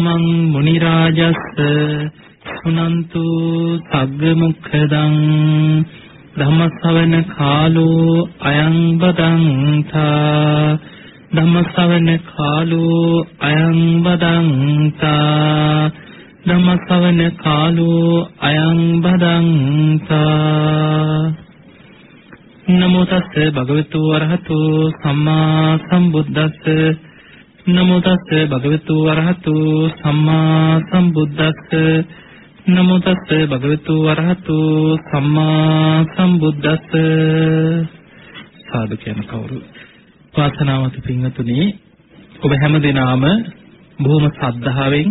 මං මුනි රාජස්ස සුනන්තු සග්ග මුඛදං ධම්මස්සවන කාලෝ අයං බදන්තා ධම්මස්සවන කාලෝ අයං බදන්තා ධම්මස්සවන කාලෝ අයං බදන්තා නමෝ තස්ස භගවතු වරහතු සම්මා සම්බුද්දස්ස නමෝ තස්ස භගවතු වරහතු සම්මා සම්බුද්දස්ස. නමෝ තස්ස භගවතු වරහතු සම්මා සම්බුද්දස්ස. සාදු කියන කවුරු? වාසනාවන්ත පින්වතුනි ඔබ හැම දිනාම බොහොම ශ්‍රද්ධාවෙන්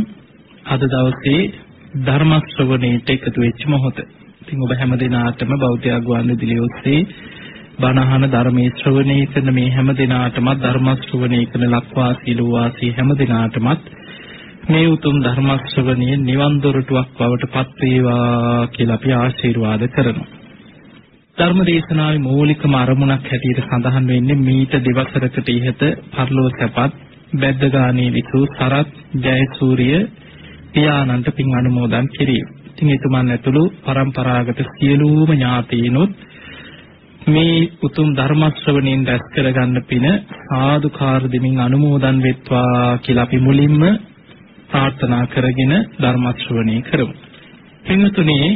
අද දවසේ ධර්ම ශ්‍රවණයට එකතු වෙච්ච මොහොත. ඉතින් ඔබ හැම දිනාටම බෞද්ධ ආගුවන් විදුලිය ඔස්සේ බණහන ධර්මයේ ශ්‍රවණය කරන මේ හැම දිනාටම ධර්ම ශ්‍රවණය කරන ලක්වාසී ලෝවාසී හැම දිනාටමත් මේ උතුම් ධර්ම ශ්‍රවණිය නිවන් දොරටුවක් බවට පත් වේවා කියලා අපි ආශිර්වාද කරනවා. ධර්ම දේශනාවේ මූලිකම අරමුණක් හැටියට සඳහන් වෙන්නේ මීට දෙවසරකට ඉහත පරලෝ සැපත් බැද්දගානී විසූ සරත් ජයසූරිය පියාණන්ට පින් අනුමෝදන් කිරීම. ඉතින් එතුමන් ඇතුළු પરම්පරාගත සියලුම ඥාතීනොත් මේ උතුම් ධර්ම ශ්‍රවණයෙන් රැස් කරගන්න පින සාදුකාර දෙමින් අනුමෝදන් වෙත්වා කියලා අපි මුලින්ම ප්‍රාර්ථනා කරගෙන ධර්ම ශ්‍රවණය කරමු. පින්තුනේ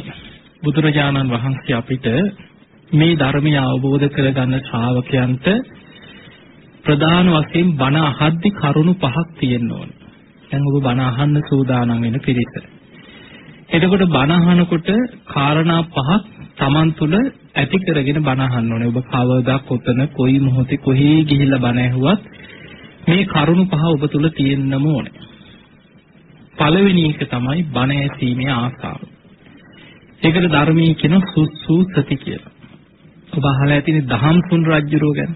බුදුරජාණන් වහන්සේ අපිට මේ ධර්මය අවබෝධ කරගන්න ශ්‍රාවකයන්ට ප්‍රධාන වශයෙන් බණ අහද්දි කරුණු පහක් තියෙන්න ඕන. දැන් ඔබ බණ අහන්න සූදානම් වෙන පිරිස. එතකොට බණ අහනකොට කාරණා පහක් Taman තුල ඇති කරගෙන බණ අහන්න ඕනේ. ඔබ කවදා කොතන කොයි මොහොතේ කොහේ ගිහිල්ලා බණ ඇහුවත් මේ කරුණු පහ ඔබ තුල තියෙන්නම ඕනේ. පළවෙනි එක තමයි බණ ඇසීමේ ආසාව. ඒකට ධර්මයේ කියන සුසුසති කියලා. ඔබ අහලා ඇතිනේ දහම් තුන් රජුරෝ ගැන.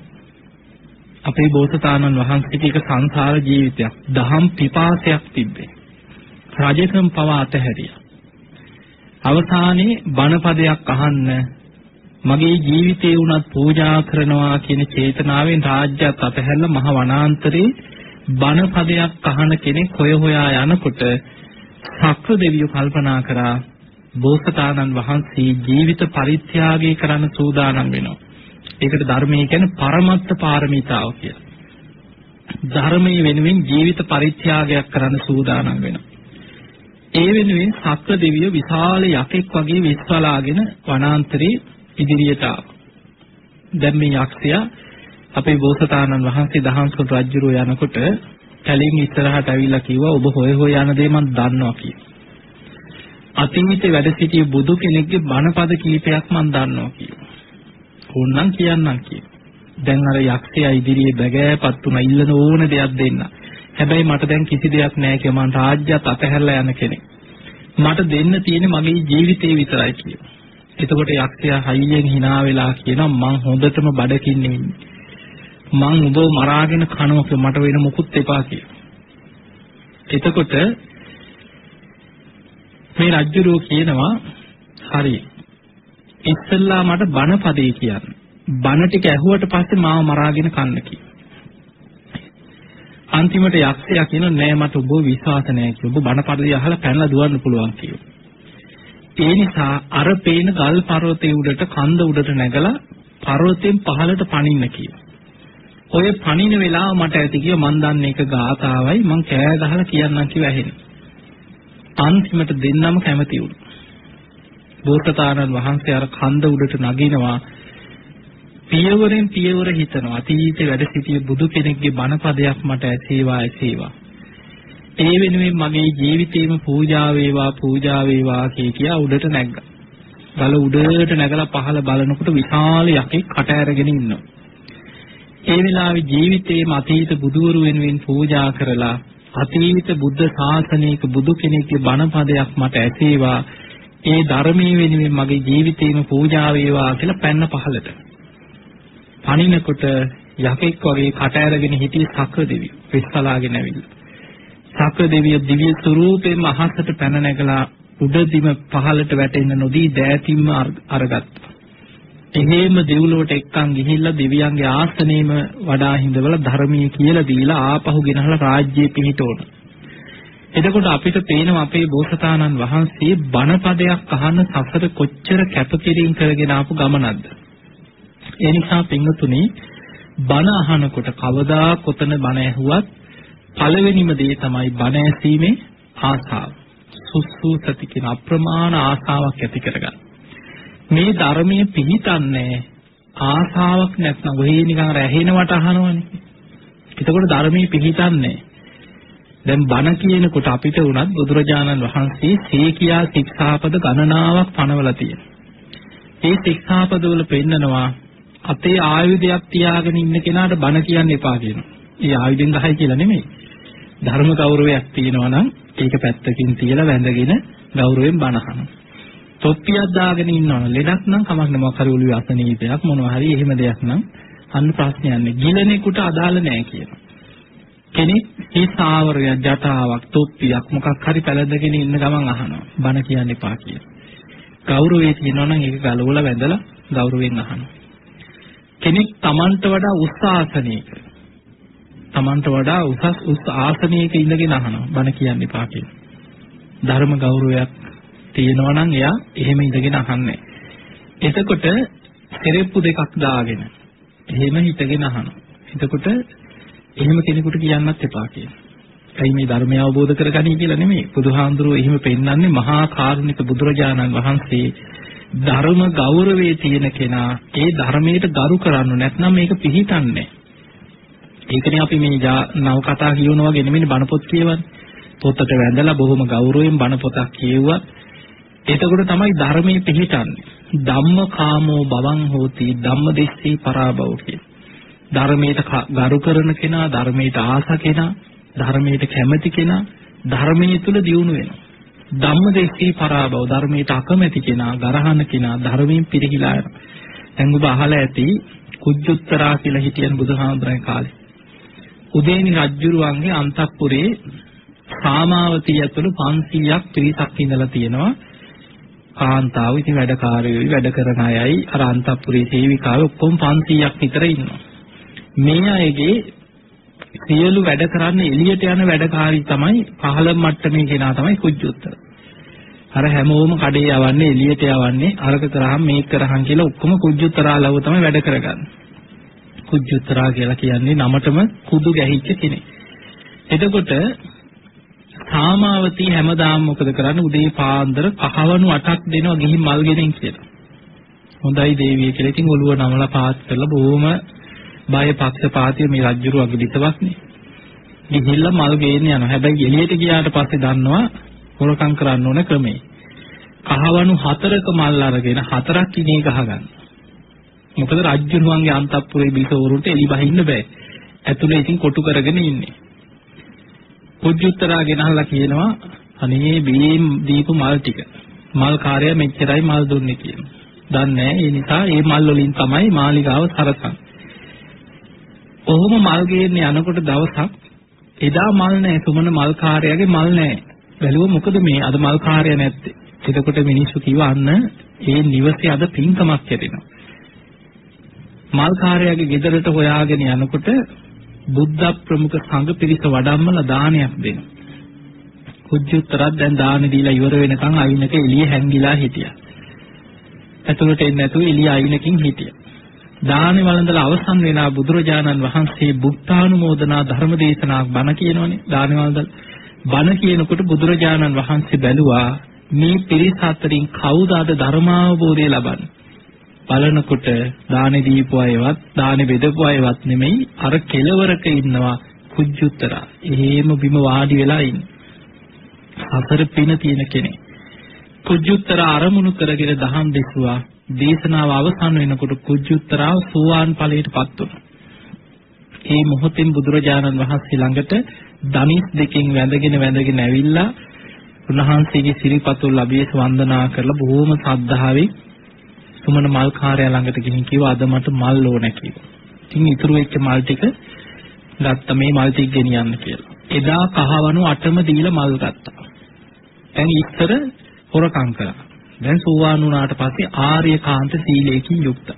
අපේ බෝසතාණන් වහන්සේට ඒක සංසාර ජීවිතයක්. දහම් පිපාසයක් තිබ්බේ. රජකම් පවා අතහැරියා. අවසානයේ බණපදයක් අහන්න මගේ ජීවිතේ වුණත් පූජා කරනවා කියන චේතනාවෙන් රාජ්‍යත් අතහැරලා මහ වනාන්තරේ බණ පදයක් අහන කෙනෙක් හොය හොයා යනකොට සක්‍ර දෙවියෝ කල්පනා කරා බෝසතාණන් වහන්සේ ජීවිත පරිත්‍යාගය කරන්න සූදානම් වෙනවා. ඒකට ධර්මයේ කියන්නේ පරමත්ත පාරමිතාව කියලා. ධර්මයේ වෙනුවෙන් ජීවිත පරිත්‍යාගයක් කරන්න සූදානම් වෙනවා. ඒ වෙනුවෙන් සක්‍ර දෙවියෝ විශාල යකෙක් වගේ විශ්වලාගෙන වනාන්තරේ ඉදිරියට ආවා. දැන් මේ යක්ෂයා අපේ බෝසතාණන් වහන්සේ දහම්සොත් රජුරෝ යනකොට කැලින් ඉස්සරහට ඇවිල්ලා කිව්වා ඔබ හොය හොය යන දේ මම දන්නවා කියලා. අතීතේ වැඩ සිටිය බුදු කෙනෙක්ගේ බණපද කීපයක් මම දන්නවා කියලා. ඕන්නම් කියන්නම් කියලා. දැන් අර යක්ෂයා ඉදිරියේ බැගෑපත් වුණා ඉල්ලන ඕන දෙයක් දෙන්න. හැබැයි මට දැන් කිසි දෙයක් නැහැ කියලා මං රාජ්‍යත් අතහැරලා යන කෙනෙක්. මට දෙන්න තියෙන්නේ මගේ ජීවිතේ විතරයි කියලා. එතකොට යක්ෂයා හයියෙන් hina වෙලා කියනවා මං හොඳටම බඩකින් ඉන්නේ. මං උඹව මරාගෙන කනවා මට වෙන මොකුත් එපා කියලා. එතකොට මේ රජුරෝ කියනවා හරි. ඉස්සෙල්ලා මට බණ පදේ කියන්න. බණ ටික ඇහුවට පස්සේ මාව මරාගෙන කන්න කියලා. අන්තිමට යක්ෂයා කියනවා නෑ මට ඔබ විශ්වාස නෑ කියලා. ඔබ බණ පදේ අහලා පැනලා දුවන්න පුළුවන් කියලා. ඒ නිසා අර පේන ගල් පර්වතයේ උඩට කන්ද උඩට නැගලා පර්වතයෙන් පහළට පනින්න කියලා. ඔය පණින වෙලාව මට ඇති කිය මන් දන්නේ එක ගාතාවයි මං කෑ ගහලා කියන්නම් කිව්ව ඇහෙන. අන්තිමට දෙන්නම කැමති වුණා. බෝසතාණන් වහන්සේ අර කන්ද උඩට නගිනවා පියවරෙන් පියවර හිතනවා අතීතේ වැඩ සිටිය බුදු කෙනෙක්ගේ බණපදයක් මට ඇසේවා ඇසේවා. ඒ වෙනුවෙන් මගේ ජීවිතේම පූජා වේවා පූජා වේවා කිය කියා උඩට නැග්ගා. ගල උඩට නැගලා පහළ බලනකොට විශාල යකෙක් කට ඇරගෙන ඉන්නවා. ඒ වෙලාවේ ජීවිතේම අතීත බුදුවරු වෙනුවෙන් පූජා කරලා අතීත බුද්ධ ශාසනයක බුදු කෙනෙක්ගේ බණ පදයක් මට ඇසේවා ඒ ධර්මයේ වෙනුවෙන් මගේ ජීවිතේම පූජා වේවා කියලා පැන්න පහලට. පණිනකොට යකෙක් වගේ කට ඇරගෙන හිටියේ සක්‍ර දෙවියෝ විශ්වලාගෙන ඇවිල්ලා. සක්‍ර දෙවිය දිව්‍ය ස්වරූපයෙන්ම අහසට පැන නැගලා උඩදිම පහලට වැටෙන්න නොදී දෑතින්ම අරගත්තා. එහෙම දෙව්ලොවට එක්කන් ගිහිල්ලා දෙවියන්ගේ ආසනයේම වඩා හිඳවලා ධර්මයේ කියලා දීලා ආපහු ගෙනහලා රාජ්‍යයේ පිහිටවන. එතකොට අපිට පේනවා අපේ බෝසතාණන් වහන්සේ බණපදයක් අහන්න සසර කොච්චර කැපකිරීම කරගෙන ආපු ගමනක්ද. ඒ නිසා පින්වතුනි බණ අහනකොට කවදා කොතන බණ ඇහුවත් පළවෙනිම දේ තමයි බණ ඇසීමේ ආසාව. සුසුසති කියන අප්‍රමාණ ආසාවක් ඇති කරගන්න. මේ ධර්මයේ පිහිටන්නේ ආසාවක් නැත්නම් ඔහේ නිකන් රැහෙනවට අහනවනේ. එතකොට ධර්මයේ පිහිටන්නේ දැන් බණ කියනකොට අපිට උනත් බුදුරජාණන් වහන්සේ සීකියා ශික්ෂාපද ගණනාවක් පනවලා තියෙනවා. ඒ ශික්ෂාපදවල පෙන්නනවා අතේ ආයුධයක් තියාගෙන ඉන්න කෙනාට බණ කියන්න එපා කියනවා. ඒ ආයුධෙන් ගහයි කියලා නෙමෙයි. ධර්ම ගෞරවයක් තියෙනවා නම් ඒක පැත්තකින් තියලා වැඳගෙන ගෞරවයෙන් බණ අහනවා. තොප්පියක් දාගෙන ඉන්නවනේ ලෙඩක් නම් කමක් නෑ මොකක් හරි ඔළුවේ අසනීපයක් මොනවා හරි එහෙම දෙයක් නම් අන්න ප්‍රශ්නයක් නෑ. ගිලණේකට අදාළ නෑ කියනවා. කෙනෙක් ඒ සාවරය ජටාවක් තොප්පියක් මොකක් හරි පැලඳගෙන ඉන්න ගමන් අහනවා. බණ කියන්න එපා කියලා. ගෞරවයේ තියෙනවා නම් ඒක ගලවලා වැඳලා ගෞරවයෙන් අහනවා. කෙනෙක් Tamanට වඩා උස් ආසනයක Tamanට වඩා උසස් උස් ආසනයක ඉඳගෙන අහනවා බණ කියන්න එපා කියලා. ධර්ම ගෞරවයක් තියෙනවා නම් එයා එහෙම ඉඳගෙන අහන්නේ. එතකොට සෙරෙප්පු දෙකක් දාගෙන එහෙම හිටගෙන අහනවා. එතකොට එහෙම කෙනෙකුට කියන්නත් එපා කියලා. ඇයි මේ ධර්මය අවබෝධ කරගනී කියලා නෙමෙයි. බුදුහාඳුරෝ එහෙම පෙන්වන්නේ මහා කාරුණික බුදුරජාණන් වහන්සේ ධර්ම ගෞරවයේ තියෙන කෙනා ඒ ධර්මයට ගරු කරන්න නැත්නම් මේක පිළිහිටන්නේ. ඒකනේ අපි මේ නව කතා කියනවා වගේ නෙමෙයි බණ පොත් කියවන්නේ. පොතට වැඳලා බොහොම ගෞරවයෙන් බණ පොතක් කියුවා. එතකොට තමයි ධර්මයේ පිහිටන්නේ. ධම්ම කාමෝ බවං හෝති ධම්මදෙස්සී පරාභව කිය. ධර්මයට ගරු කරන කෙනා, ධර්මයට ආස කෙනා, ධර්මයට කැමති කෙනා ධර්මයේ තුල දියුණු වෙනවා. ධම්මදෙස්සී පරාභව ධර්මයට අකමැති කෙනා, ගරහන කෙනා ධර්මයෙන් පිරිහිලා යනවා. දැන් ඔබ අහලා ඇති කුජුත්තරා කියලා හිටියන් බුදුහාමුදුරන් කාලේ. උදේනි රජ්ජුරුවන්ගේ අන්තපුරේ සාමාවතිය ඇතුළු 500ක් පිරිසක් ඉඳලා තියෙනවා. කාන්තාව ඉතින් වැඩකාරයෝයි වැඩ කරන අයයි අර අන්තපුරේ සේවිකාව ඔක්කොම 500ක් විතර ඉන්නවා. මේ අයගේ සියලු වැඩ කරන්න එළියට යන වැඩකාරී තමයි පහළ මට්ටමේ කෙනා තමයි කුජ්ජුත්තර. අර හැමෝම කඩේ යවන්නේ එළියට යවන්නේ අරක කරාම මේක කරහන් කියලා ඔක්කොම කුජ්ජුත්තරාලව තමයි වැඩ කරගන්නේ. කුජ්ජුත්තරා කියලා කියන්නේ නමටම කුදු ගැහිච්ච කෙනෙක්. එතකොට සාමාවතී හැමදාම මොකද කරන්නේ උදේ පාන්දර කහවණු 8ක් දෙනවා ගිහින් මල් ගෙනින් කියලා. හොඳයි දේවිය කියලා ඉතින් ඔළුව නමලා පාත් කරලා බොහොම බය පක්ෂපාතිය මේ රජුරුවගේ පිටවක්නේ. ගිහිල්ලා මල් ගේන්න යනවා. හැබැයි එළියට ගියාට පස්සේ දන්නවා හොරකම් කරන්න ඕන ක්‍රමේ. කහවණු හතරක මල් අරගෙන හතරක් ඉනේ ගහගන්න. මොකද රජුරුවන්ගේ අන්තපුරේ බිසවරුන්ට එලි බහින්න බෑ. ඇතුලේ ඉතින් කොටු කරගෙන ඉන්නේ. පුජ්ජුත්තරා ගෙනහලා කියනවා අනේ බීම් දීපු මල් ටික. මල් කාර්යය මෙච්චරයි මල් දුන්නේ කියනවා. දන්නේ ඒ නිසා මේ මල් වලින් තමයි මාලිගාව සරසන්නේ. ඔහොම මල් ගේන්න යනකොට දවසක් එදා මල් නැහැ සුමන මල් කාර්යයේ මල් නැහැ. බැලුවා මොකද මේ අද මල් කාර්ය නැත්තේ. එතකොට මිනිස්සු කිව්වා අන්න ඒ නිවසේ අද පින්කමක් ඇතිනවා. මල් කාර්යයේ ගෙදරට හොයාගෙන යනකොට බුද්ධ ප්‍රමුඛ සංඝ පිරිස වඩම්මලා දානයක් දෙනවා. කුජුත්තරක් දැන් දාන දීලා ඉවර වෙනකන් අයිනක එළිය හැංගිලා හිටියා. ඇතුළට එන්නේ නැතුව එළිය අයිනකින් හිටියා. දානේ වළඳලා අවසන් වෙලා බුදුරජාණන් වහන්සේ බුක්තානුමෝදනා ධර්ම දේශනාවක් බණ කියනවනේ දානේ වළඳලා බණ කියනකොට බුදුරජාණන් වහන්සේ බැලුවා මේ පිරිස අතරින් කවුද අද ධර්මාවබෝධය ලබන්නේ බලනකොට දානේ දීපු අයවත් දානේ බෙදපු අයවත් නෙමෙයි අර කෙලවරක ඉන්නවා කුජුත්තරා. එහෙම බිම වාඩි වෙලා ඉන්නේ. හතර පින තියෙන කෙනෙක්. කුජුත්තර අරමුණු කරගෙන දහම් දෙසුවා. දේශනාව අවසන් වෙනකොට කුජුත්තරාව සෝවාන් ඵලයටපත් වුණා. මේ මොහොතෙන් බුදුරජාණන් වහන්සේ ළඟට ධනිස් දෙකෙන් වැඳගෙන වැඳගෙන ඇවිල්ලා උන්වහන්සේගේ සිරිපතුල් ලැබියස වන්දනා කරලා බොහොම සද්ධාවෙන් සුමන මල් කාර්යය ළඟට ගිහින් කිව්වා අද මට මල් ඕන කියලා. ඉතින් ඉතුරු වෙච්ච මල් ටික ගත්ත මේ මල් ටික ගෙනියන්න කියලා. එදා කහවණු අටම දීලා මල් ගත්තා. දැන් ඉස්සර හොරකම් කළා. දැන් සෝවාන් වුණාට පස්සේ ආර්යකාන්ත සීලයෙන් යුක්තයි.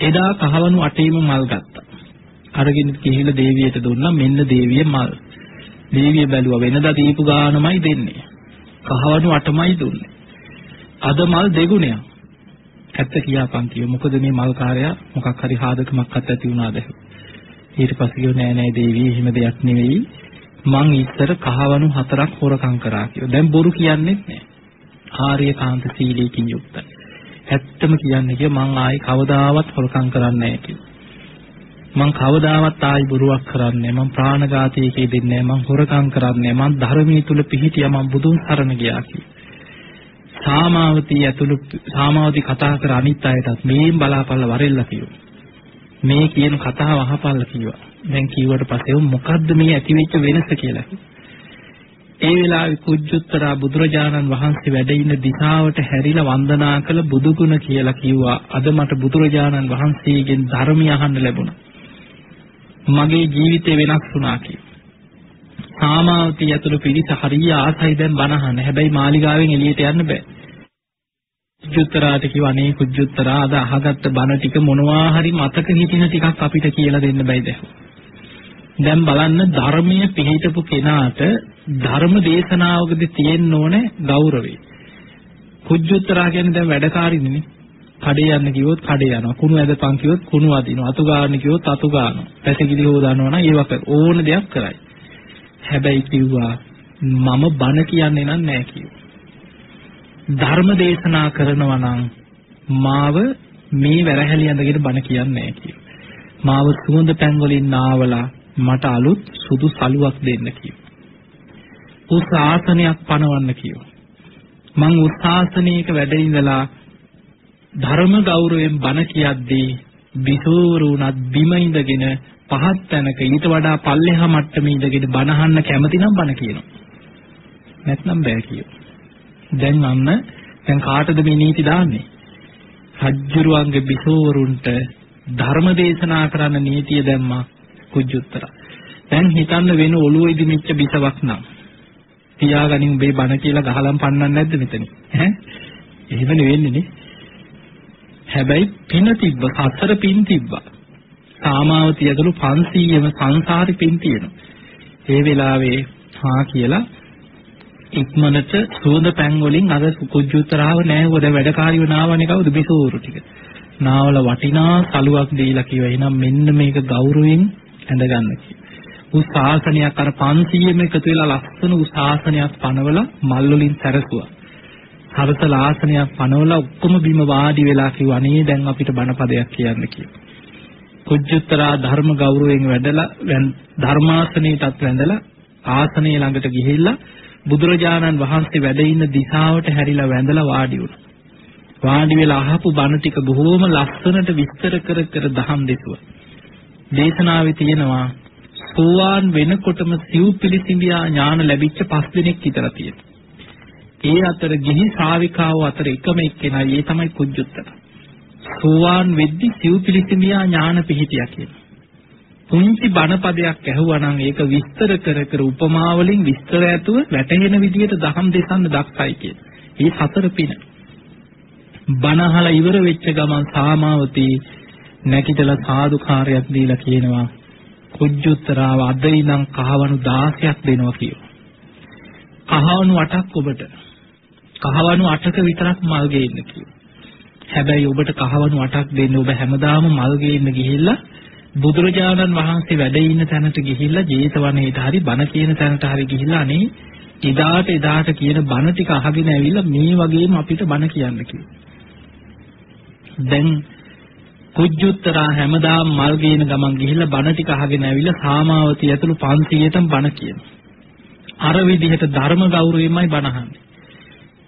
එදා කහවණු අටේම මල් ගත්තා. අරගෙන ගිහිල්ලා දේවියට දුන්නා මෙන්න දේවිය මල්. දේවිය බැලුවා වෙනදා දීපු ගානමයි දෙන්නේ. කහවණු 8මයි දුන්නේ. අද මල් දෙගුණයක්. ඇත්ත කියාපන් කිය. මොකද මේ මල් කාර්යය මොකක් හරි හාදකමක් ඇති වුණාද? ඊට පස්සේ කිව්ව නෑ නෑ දේවී එහෙම දෙයක් නෙවෙයි. මං ඉස්සර කහවණු හතරක් හොරකම් කරා කියලා. දැන් බොරු කියන්නේත් නෑ. ආර්යකාන්ත සීලයෙන් යුක්තයි. ඇත්තම කියන්නේ කිය මං ආයි කවදාවත් හොරකම් කරන්නේ නැහැ කියලා. මං කවදාවත් ආයි බොරුවක් කරන්නේ මං ප්‍රාණඝාතය කියෙන්නේ මං හොරකම් කරන්නේ මං ධර්මයේ තුල පිහිටියා මං බුදුන් සරණ ගියා කියලා. සාමාවතී ඇතුළු සාමාවතී කතා කර අනිත් අයටත් මේන් බලාපල්ල වරෙල්ලා කිව්වා. මේ කියන කතාව අහපල්ලා කිව්වා. දැන් කිව්වට පස්සේ මොකද්ද මේ ඇතිවෙච්ච වෙනස කියලා. ඒ වෙලාවේ කුජුත්තරා බුදුරජාණන් වහන්සේ වැඩ ඉන්න දිශාවට හැරිලා වන්දනා කළ බුදුගුණ කියලා කිව්වා. අද මට බුදුරජාණන් වහන්සේගෙන් ධර්මය අහන්න ලැබුණා. මගේ ජීවිතේ වෙනස් වුණා කියලා. සාමාවතී ඇතුළු පිරිස හරිය ආසයි දැන් බනහන. හැබැයි මාලිගාවෙන් එළියට යන්න බෑ. කුජුත්තරාට කිව්ව අනේ කුජුත්තරා අද අහගත්ත බණ ටික මොනවා හරි මතක හිටින ටිකක් අපිට කියලා දෙන්න බැයිද? දැන් බලන්න ධර්මයේ පිළිහිටපු කෙනාට ධර්ම දේශනාවකදී තියෙන්න ඕනේ ගෞරවය. කුජුත්තරා කියන්නේ දැන් වැඩකාරිනේ. කඩේ යන්න කිව්වොත් කඩේ යනවා. කුණු ඇදපන් කිව්වොත් කුණු අදිනවා. අතු ගන්න කිව්වොත් අතු ගන්නවා. පැසකිලි හොදනවා නම් ඒවක ඕන දෙයක් කරයි. හැබැයි කිව්වා මම බන කියන්නේ නම් නෑ කිව්වා. ධර්ම දේශනා කරනවා නම් මාව මේ වැරහැලි ඇඳගෙන බන කියන්නේ නෑ කිව්වා. මාව සුවඳ පැන් වලින් නාවලා මට අලුත් සුදු සලුවක් දෙන්න කිව්වා. උස් ආසනයක් පනවන්න කිව්වා. මං උස් ආසනයක වැඩ ඉඳලා ධර්ම ගෞරවයෙන් බණ කියද්දී විසෝරුණත් බිම ඉඳගෙන පහත් තැනක ඊට වඩා පල්ලෙහා මට්ටමේ ඉඳගෙන බණ අහන්න කැමති නම් බණ කියනවා. නැත්නම් බෑ කියනවා. දැන් අන්න දැන් කාටද මේ නීති දාන්නේ? රජ්ජුරුවන්ගේ බිසෝවරුන්ට ධර්ම දේශනා කරන්න නීතිය දැම්මා කුජුත්තර. දැන් හිතන්න වෙන ඔළුව ඉදිමිච්ච බිසවක් නම් තියාගනින් උඹේ බණ කියලා ගහලම් පන්නන්නේ නැද්ද මෙතන? ඈ? එහෙම නෙවෙන්නේ නේ. හැබැයි පින තිබ්බ සතර පින් තිබ්බා. සාමාවතිය ඇතුළු 500ම සංසාරේ පින් තියෙනවා. ඒ වෙලාවේ හා කියලා ඉක්මනට සෝද පැන් වලින් අර කුජුතරාව නෑ ඔද වැඩකාරියෝ නාවනේ කවුද බිසෝරු ටික. නාවල වටිනා සලුවක් දීලා කිව්වා. එහෙනම් මෙන්න මේක ගෞරවයෙන් ඇඳගන්න කිව්වා. උස් ශාසනයක් අර 500ම එකතු වෙලා ලස්සන උස් ශාසනයක් පනවලා මල් වලින් සැරසුවා. සරසල ආසනයක් පනවලා ඔක්කොම බිම වාඩි වෙලා කිව්වා අනේ දැන් අපිට බණපදයක් කියන්න කියලා. කුජුත්තරා ධර්ම ගෞරවයෙන් වැඩලා ධර්මාසනයටත් වැඳලා ආසනයේ ළඟට ගිහිල්ලා බුදුරජාණන් වහන්සේ වැඩ ඉන්න දිශාවට හැරිලා වැඳලා වාඩි වුණා. වාඩි වෙලා අහපු බණ ටික බොහෝම ලස්සනට විස්තර කර කර දහම් දෙසුවා. දේශනාවේ තියෙනවා සෝවාන් වෙනකොටම සිව් පිළිසිඹියා ඥාන ලැබිච්ච පස් දිනක් විතර තියෙනවා. ඒ අතර ගිහි ශාවිකාව අතර එකම එක්කෙනා ඒ තමයි කුජුත්තර. සෝවාන් වෙද්දි සිව් පිළිසිමියා ඥාන පිහිටියා කියලා. පුංචි බණපදයක් ඇහුවා නම් ඒක විස්තර කර කර උපමා වලින් විස්තර ඇතුව වැටහෙන විදිහට දහම් දෙසන්න දක්සයි කියන. මේ සතර පින. බණහලා ඉවර වෙච්ච ගමන් සාමාවතී නැකිටලා සාදුකාරයක් දීලා කියනවා කුජුත්තරාව අද ඉඳන් කහවණු 16ක් දෙනවා කියලා. කහවණු 8ක් ඔබට කහවණු 8ක විතරක් මල් ගේන්න කිව්වා. හැබැයි ඔබට කහවණු 8ක් දෙන්න ඔබ හැමදාම මල් ගේන්න ගිහිල්ලා බුදුරජාණන් වහන්සේ වැඩ ඉන්න තැනට ගිහිල්ලා ජේතවනයේට හරි බණ කියන තැනට හරි ගිහිල්ලා අනේ එදාට එදාට කියන බණ ටික අහගෙන ඇවිල්ලා මේ වගේම අපිට බණ කියන්න කිව්වා. දැන් කුජුත්තරා හැමදාම මල් ගේන ගමන් ගිහිල්ලා බණ ටික අහගෙන ඇවිල්ලා සාමාවතිය ඇතුළු 500ටම බණ කියනවා. අර විදිහට ධර්ම ගෞරවයෙන්මයි බණ අහන්නේ.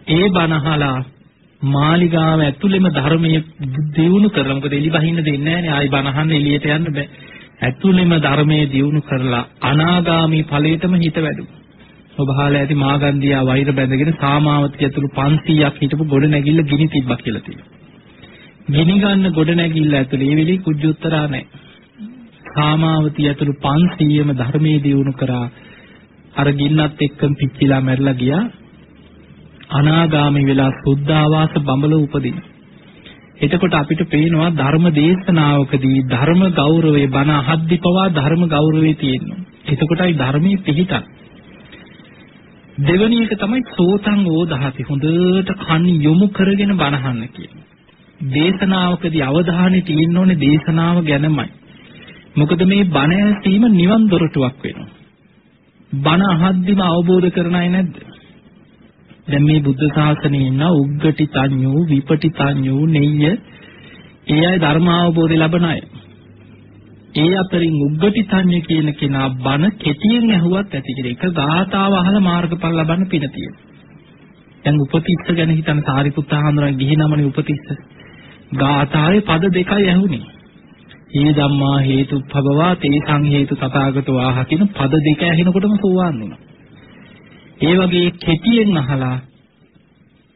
ඒ බණහලා මාලිගාව ඇතුළෙම ධර්මයේ දියුණු කරලා මොකද එලි බහින්න දෙන්නේ නැහැනේ ආයි බණහන්න එළියට යන්න බෑ ඇතුළෙම ධර්මයේ දියුණු කරලා අනාගාමී ඵලයටම හිත වැඩු ඔබ අහලා ඇති මාගන්දියා වෛර බැඳගෙන සාමාවති ඇතුළු 500ක් හිටපු ගොඩ නැගිල්ල ගිනි තිබ්බා කියලා තියෙනවා ගිනි ගන්න ගොඩ නැගිල්ල ඇතුළේ ඒ වෙලේ කුජුත්තරා නැහැ සාමාවති ඇතුළු 500ම ධර්මයේ දියුණු කරා අර ගින්නත් එක්කම පිච්චිලා මැරලා ගියා අනාගාමී වෙලා සුද්ධාවාස බඹල උපදින. එතකොට අපිට පේනවා ධර්ම දේශනාවකදී ධර්ම ගෞරවයේ බණ අහද්දි පවා ධර්ම ගෞරවයේ තියෙනවා. එතකොටයි ධර්මයේ පිහිටක්. දෙවෙනි එක තමයි සෝතං ඕදහති හොඳට කන් යොමු කරගෙන බණහන්න කියන්නේ. දේශනාවකදී අවධානය තියෙන්න ඕනේ දේශනාව ගැනමයි. මොකද මේ බණ ඇසීම නිවන් දොරටුවක් වෙනවා. බණ අහද්දිම අවබෝධ කරන අය නැද්ද? දැන් මේ බුද්ධ ශාසනයේ ඉන්න උග්ගටි තඤ්ඤු විපටි තඤ්ඤු නෙය්‍ය ඒ අය ධර්ම අවබෝධය ලබන අය. ඒ අතරින් උග්ගටි තඤ්ඤ කියන කෙනා බණ කෙටියෙන් ඇහුවත් ඇති කියලා එක ගාතාව අහලා මාර්ගඵල ලබන්න පින තියෙනවා. දැන් උපතිස්ස ගැන හිතන සාරිපුත්ත හාමුදුරන් ගිහි නමනේ උපතිස්ස. ගාථාවේ පද දෙකයි ඇහුනේ. හේ ධම්මා හේතුඵබවා තේසං හේතු තථාගතෝ ආහ කියන පද දෙක ඇහෙනකොටම සෝවාන් වුණා. ඒ වගේ කෙටියෙන් අහලා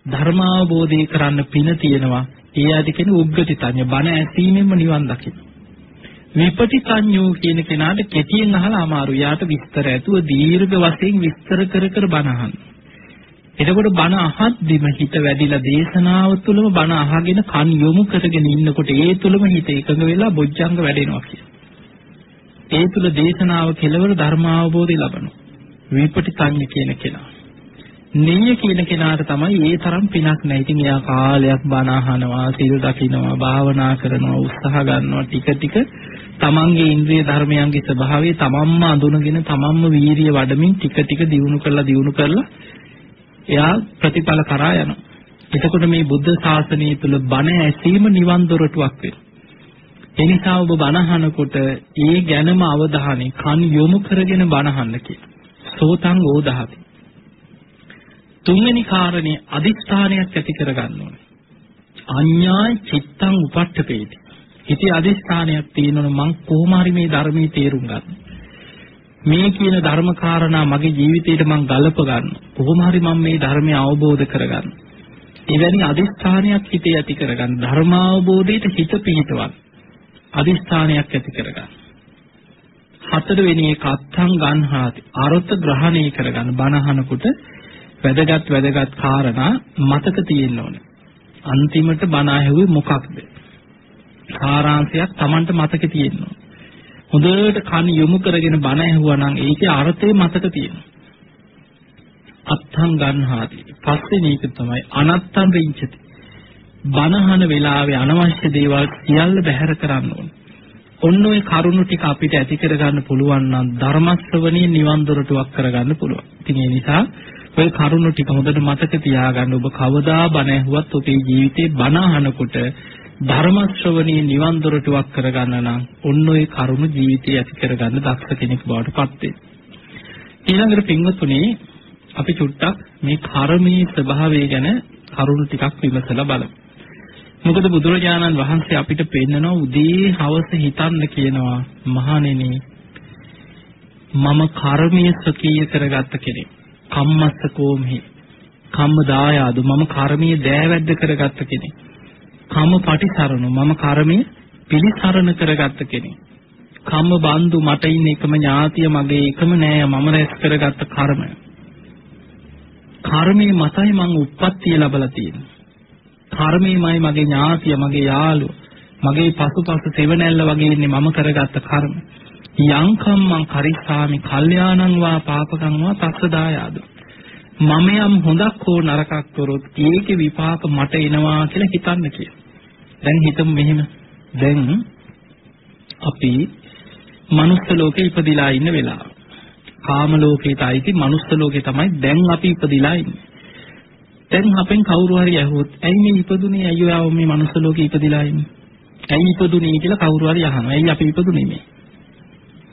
ධර්මාවබෝධය කරන්න පින තියෙනවා. ඒ ආදි කියන උග්ගටිතඤ්ඤ බණ ඇසීමෙන්ම නිවන් දකින්න. විපටිතඤ්ඤෝ කියන කෙනාට කෙටියෙන් අහලා අමාරු. යාට විස්තර ඇතුව දීර්ඝ වශයෙන් විස්තර කර කර බණ අහන්න. එතකොට බණ අහද්දිම හිත වැඩිලා දේශනාව තුළම බණ අහගෙන කන් යොමු කරගෙන ඉන්නකොට ඒ තුළම හිත එකඟ වෙලා බොජ්ජංග වැඩෙනවා කියන්නේ. ඒ තුළ දේශනාව කෙලවර ධර්මාවබෝධය ලබනවා. විපටිතඤ්ඤ කියන කෙනා. නෙయ్య කියන කෙනාට තමයි ඒ තරම් පිනක් නැහැ. ඉතින් එයා කාලයක් බණ අහනවා, සීල් දකින්නවා, භාවනා කරනවා, උත්සාහ ගන්නවා ටික ටික තමන්ගේ ඉන්ද්‍රිය ධර්මයන්ගේ ස්වභාවය තමන්ම අඳුනගෙන තමන්ම වීරිය වඩමින් ටික ටික දියුණු කරලා දියුණු කරලා එයා ප්‍රතිඵල කරා යනවා. එතකොට මේ බුද්ධ ශාසනය තුල බණ ඇසීම නිවන් දොරටුවක් වෙනවා. ඒ නිසා ඔබ බණ අහනකොට ඒ ගැනම අවධානය කන් යොමු කරගෙන බණ අහන්න කියලා. සෝතං ඕදහති. තුන්වෙනි කාරණේ අදිස්ථානයක් ඇති කරගන්න ඕනේ. අඤ්ඤාය චිත්තං උපට්ඨපේති. හිතේ අදිස්ථානයක් තියෙනවනේ මං කොහොම හරි මේ ධර්මයේ තේරුම් ගන්න. මේ කියන ධර්ම කාරණා මගේ ජීවිතේට මං ගලප ගන්න. කොහොම හරි මම මේ ධර්මය අවබෝධ කරගන්න. එවැනි අදිස්ථානයක් හිතේ ඇති කරගන්න. ධර්මාවබෝධයට හිත පිහිටවන්න. අදිස්ථානයක් ඇති කරගන්න. හතරවෙනි එක අත්ං ගන්හාති. අර්ථ ග්‍රහණය කරගන්න. බණහනකොට වැදගත් වැදගත් කාරණා මතක තියෙන්න ඕනේ. අන්තිමට බණ ඇහුවේ මොකක්ද? සාරාංශයක් Tamanට මතක තියෙන්න ඕනේ. හොඳට කන් යොමු කරගෙන බණ ඇහුවා නම් ඒකේ අර්ථය මතක තියෙනවා. අත්තං ගන්හාති. පස්වෙනි එක තමයි අනත්තං රිංචති. බණහන වෙලාවේ අනවශ්‍ය දේවල් සියල්ල බැහැර කරන්න ඕනේ. ඔන්න ඔය කරුණු ටික අපිට ඇති කරගන්න පුළුවන් නම් ධර්ම ශ්‍රවණිය නිවන් දොරටුවක් කරගන්න පුළුවන්. ඉතින් ඒ නිසා ඔය කරුණු ටික හොඳට මතක තියාගන්න ඔබ කවදා බණ ඇහුවත් ඔබේ ජීවිතේ බණ අහනකොට ධර්ම ශ්‍රවණී නිවන් දොරටුවක් කරගන්න නම් ඔන්න ඔය කරුණ ජීවිතය ඇති කරගන්න දක්ෂ කෙනෙක් බවට පත් වෙන්න. ඊළඟට පින්වතුනි අපි චුට්ටක් මේ කර්මයේ ස්වභාවය ගැන කරුණු ටිකක් විමසලා බලමු. මොකද බුදුරජාණන් වහන්සේ අපිට පෙන්නනවා උදේ හවස හිතන්න කියනවා මහණෙනි මම කර්මයේ සකීය කරගත්ත කෙනෙක්. කම්මස්සකෝමහි කම්ම දායාදු මම කර්මයේ දෑවැද්ද කරගත්ත කෙනෙක්. කම පටිසරණු මම කර්මයේ පිළිසරණ කරගත්ත කෙනෙක්. කම්ම බන්දු මට ඉන්න එකම ඥාතිය මගේ එකම නෑ මම රැස් කරගත්ත කර්මය. කර්මයේ මතයි මං උප්පත්තිය ලැබලා තියෙන්නේ. කර්මයමයි මගේ ඥාතිය මගේ යාළුව මගේ පසුපස සෙවණැල්ල වගේ ඉන්නේ මම කරගත්ත කර්ම. යංකම් මං කරිස්සාමි කල්යාණං වා පාපකං වා තස්සදායාදු. මම යම් හොඳක් හෝ නරකක් කරොත් ඒකේ විපාක මට එනවා කියලා හිතන්න කියලා. දැන් හිතමු මෙහෙම. දැන් අපි මනුස්ස ලෝකේ ඉපදිලා ඉන්න වෙලාව. කාම ලෝකේට අයිති මනුස්ස ලෝකේ තමයි දැන් අපි ඉපදිලා ඉන්නේ. දැන් අපෙන් කවුරු හරි ඇහුවොත් ඇයි මේ ඉපදුනේ අයියෝ මේ මනුස්ස ලෝකේ ඉපදිලා ඉන්නේ? ඇයි ඉපදුනේ කියලා කවුරු හරි අහනවා. ඇයි අපි ඉපදුනේ මේ?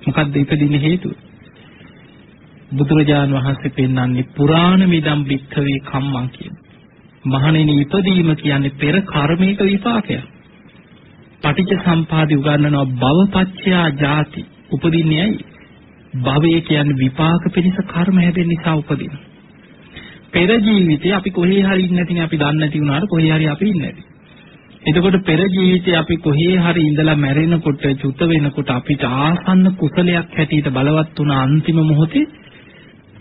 මොකද්ද ඉපදින්න හේතුව? බුදුරජාන් වහන්සේ පෙන්වන්නේ පුරාණ මිදම් භික්ඛවේ කම්මං කියන. මහණෙනි ඉපදීම කියන්නේ පෙර කර්මයක විපාකයක්. පටිච්ච සම්පාදි උගන්වනවා භවපච්චයා ජාති. උපදින්නේ ඇයි? භවය කියන්නේ විපාක පිණිස කර්ම හැදෙන්න නිසා උපදින. පෙර ජීවිතේ අපි කොහේ හරි ඉන්නේ නැතිනේ අපි දන්නේ නැති වුණාට කොහේ හරි අපි ඉන්නේ නැති. එතකොට පෙර ජීවිතේ අපි කොහේ හරි ඉඳලා මැරෙනකොට චුත වෙනකොට අපිට ආසන්න කුසලයක් හැටියට බලවත් වුණ අන්තිම මොහොතේ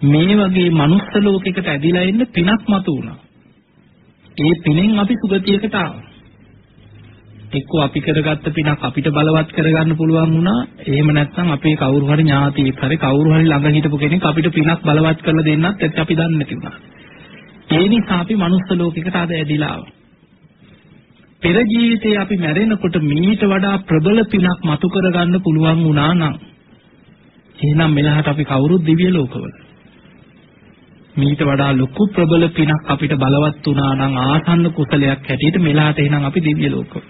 මේ වගේ මනුස්ස ලෝකයකට ඇදිලා ඉන්න පිනක් මතු වුණා. ඒ පිනෙන් අපි සුගතියකට ආවා. එක්කෝ අපි කරගත්ත පිනක් අපිට බලවත් කරගන්න පුළුවන් වුණා. එහෙම නැත්නම් අපේ කවුරු හරි ඥාතියෙක් හරි කවුරු හරි ළඟ හිටපු කෙනෙක් අපිට පිනක් බලවත් කරලා දෙන්නත් එත් අපි දන්නේ නැති වුණා. ඒ නිසා අපි මනුස්ස ලෝකයකට අද ඇදිලා ආවා. පෙර ජීවිතේ අපි මැරෙනකොට මීට වඩා ප්‍රබල පිනක් මතු කරගන්න පුළුවන් වුණා නම් එහෙනම් මෙලහට අපි කවුරුත් දිව්‍ය ලෝකවල. මීට වඩා ලොකු ප්‍රබල පිනක් අපිට බලවත් වුණා නම් ආසන්න කුසලයක් හැටියට මෙලහට එහෙනම් අපි දිව්‍ය ලෝකවල.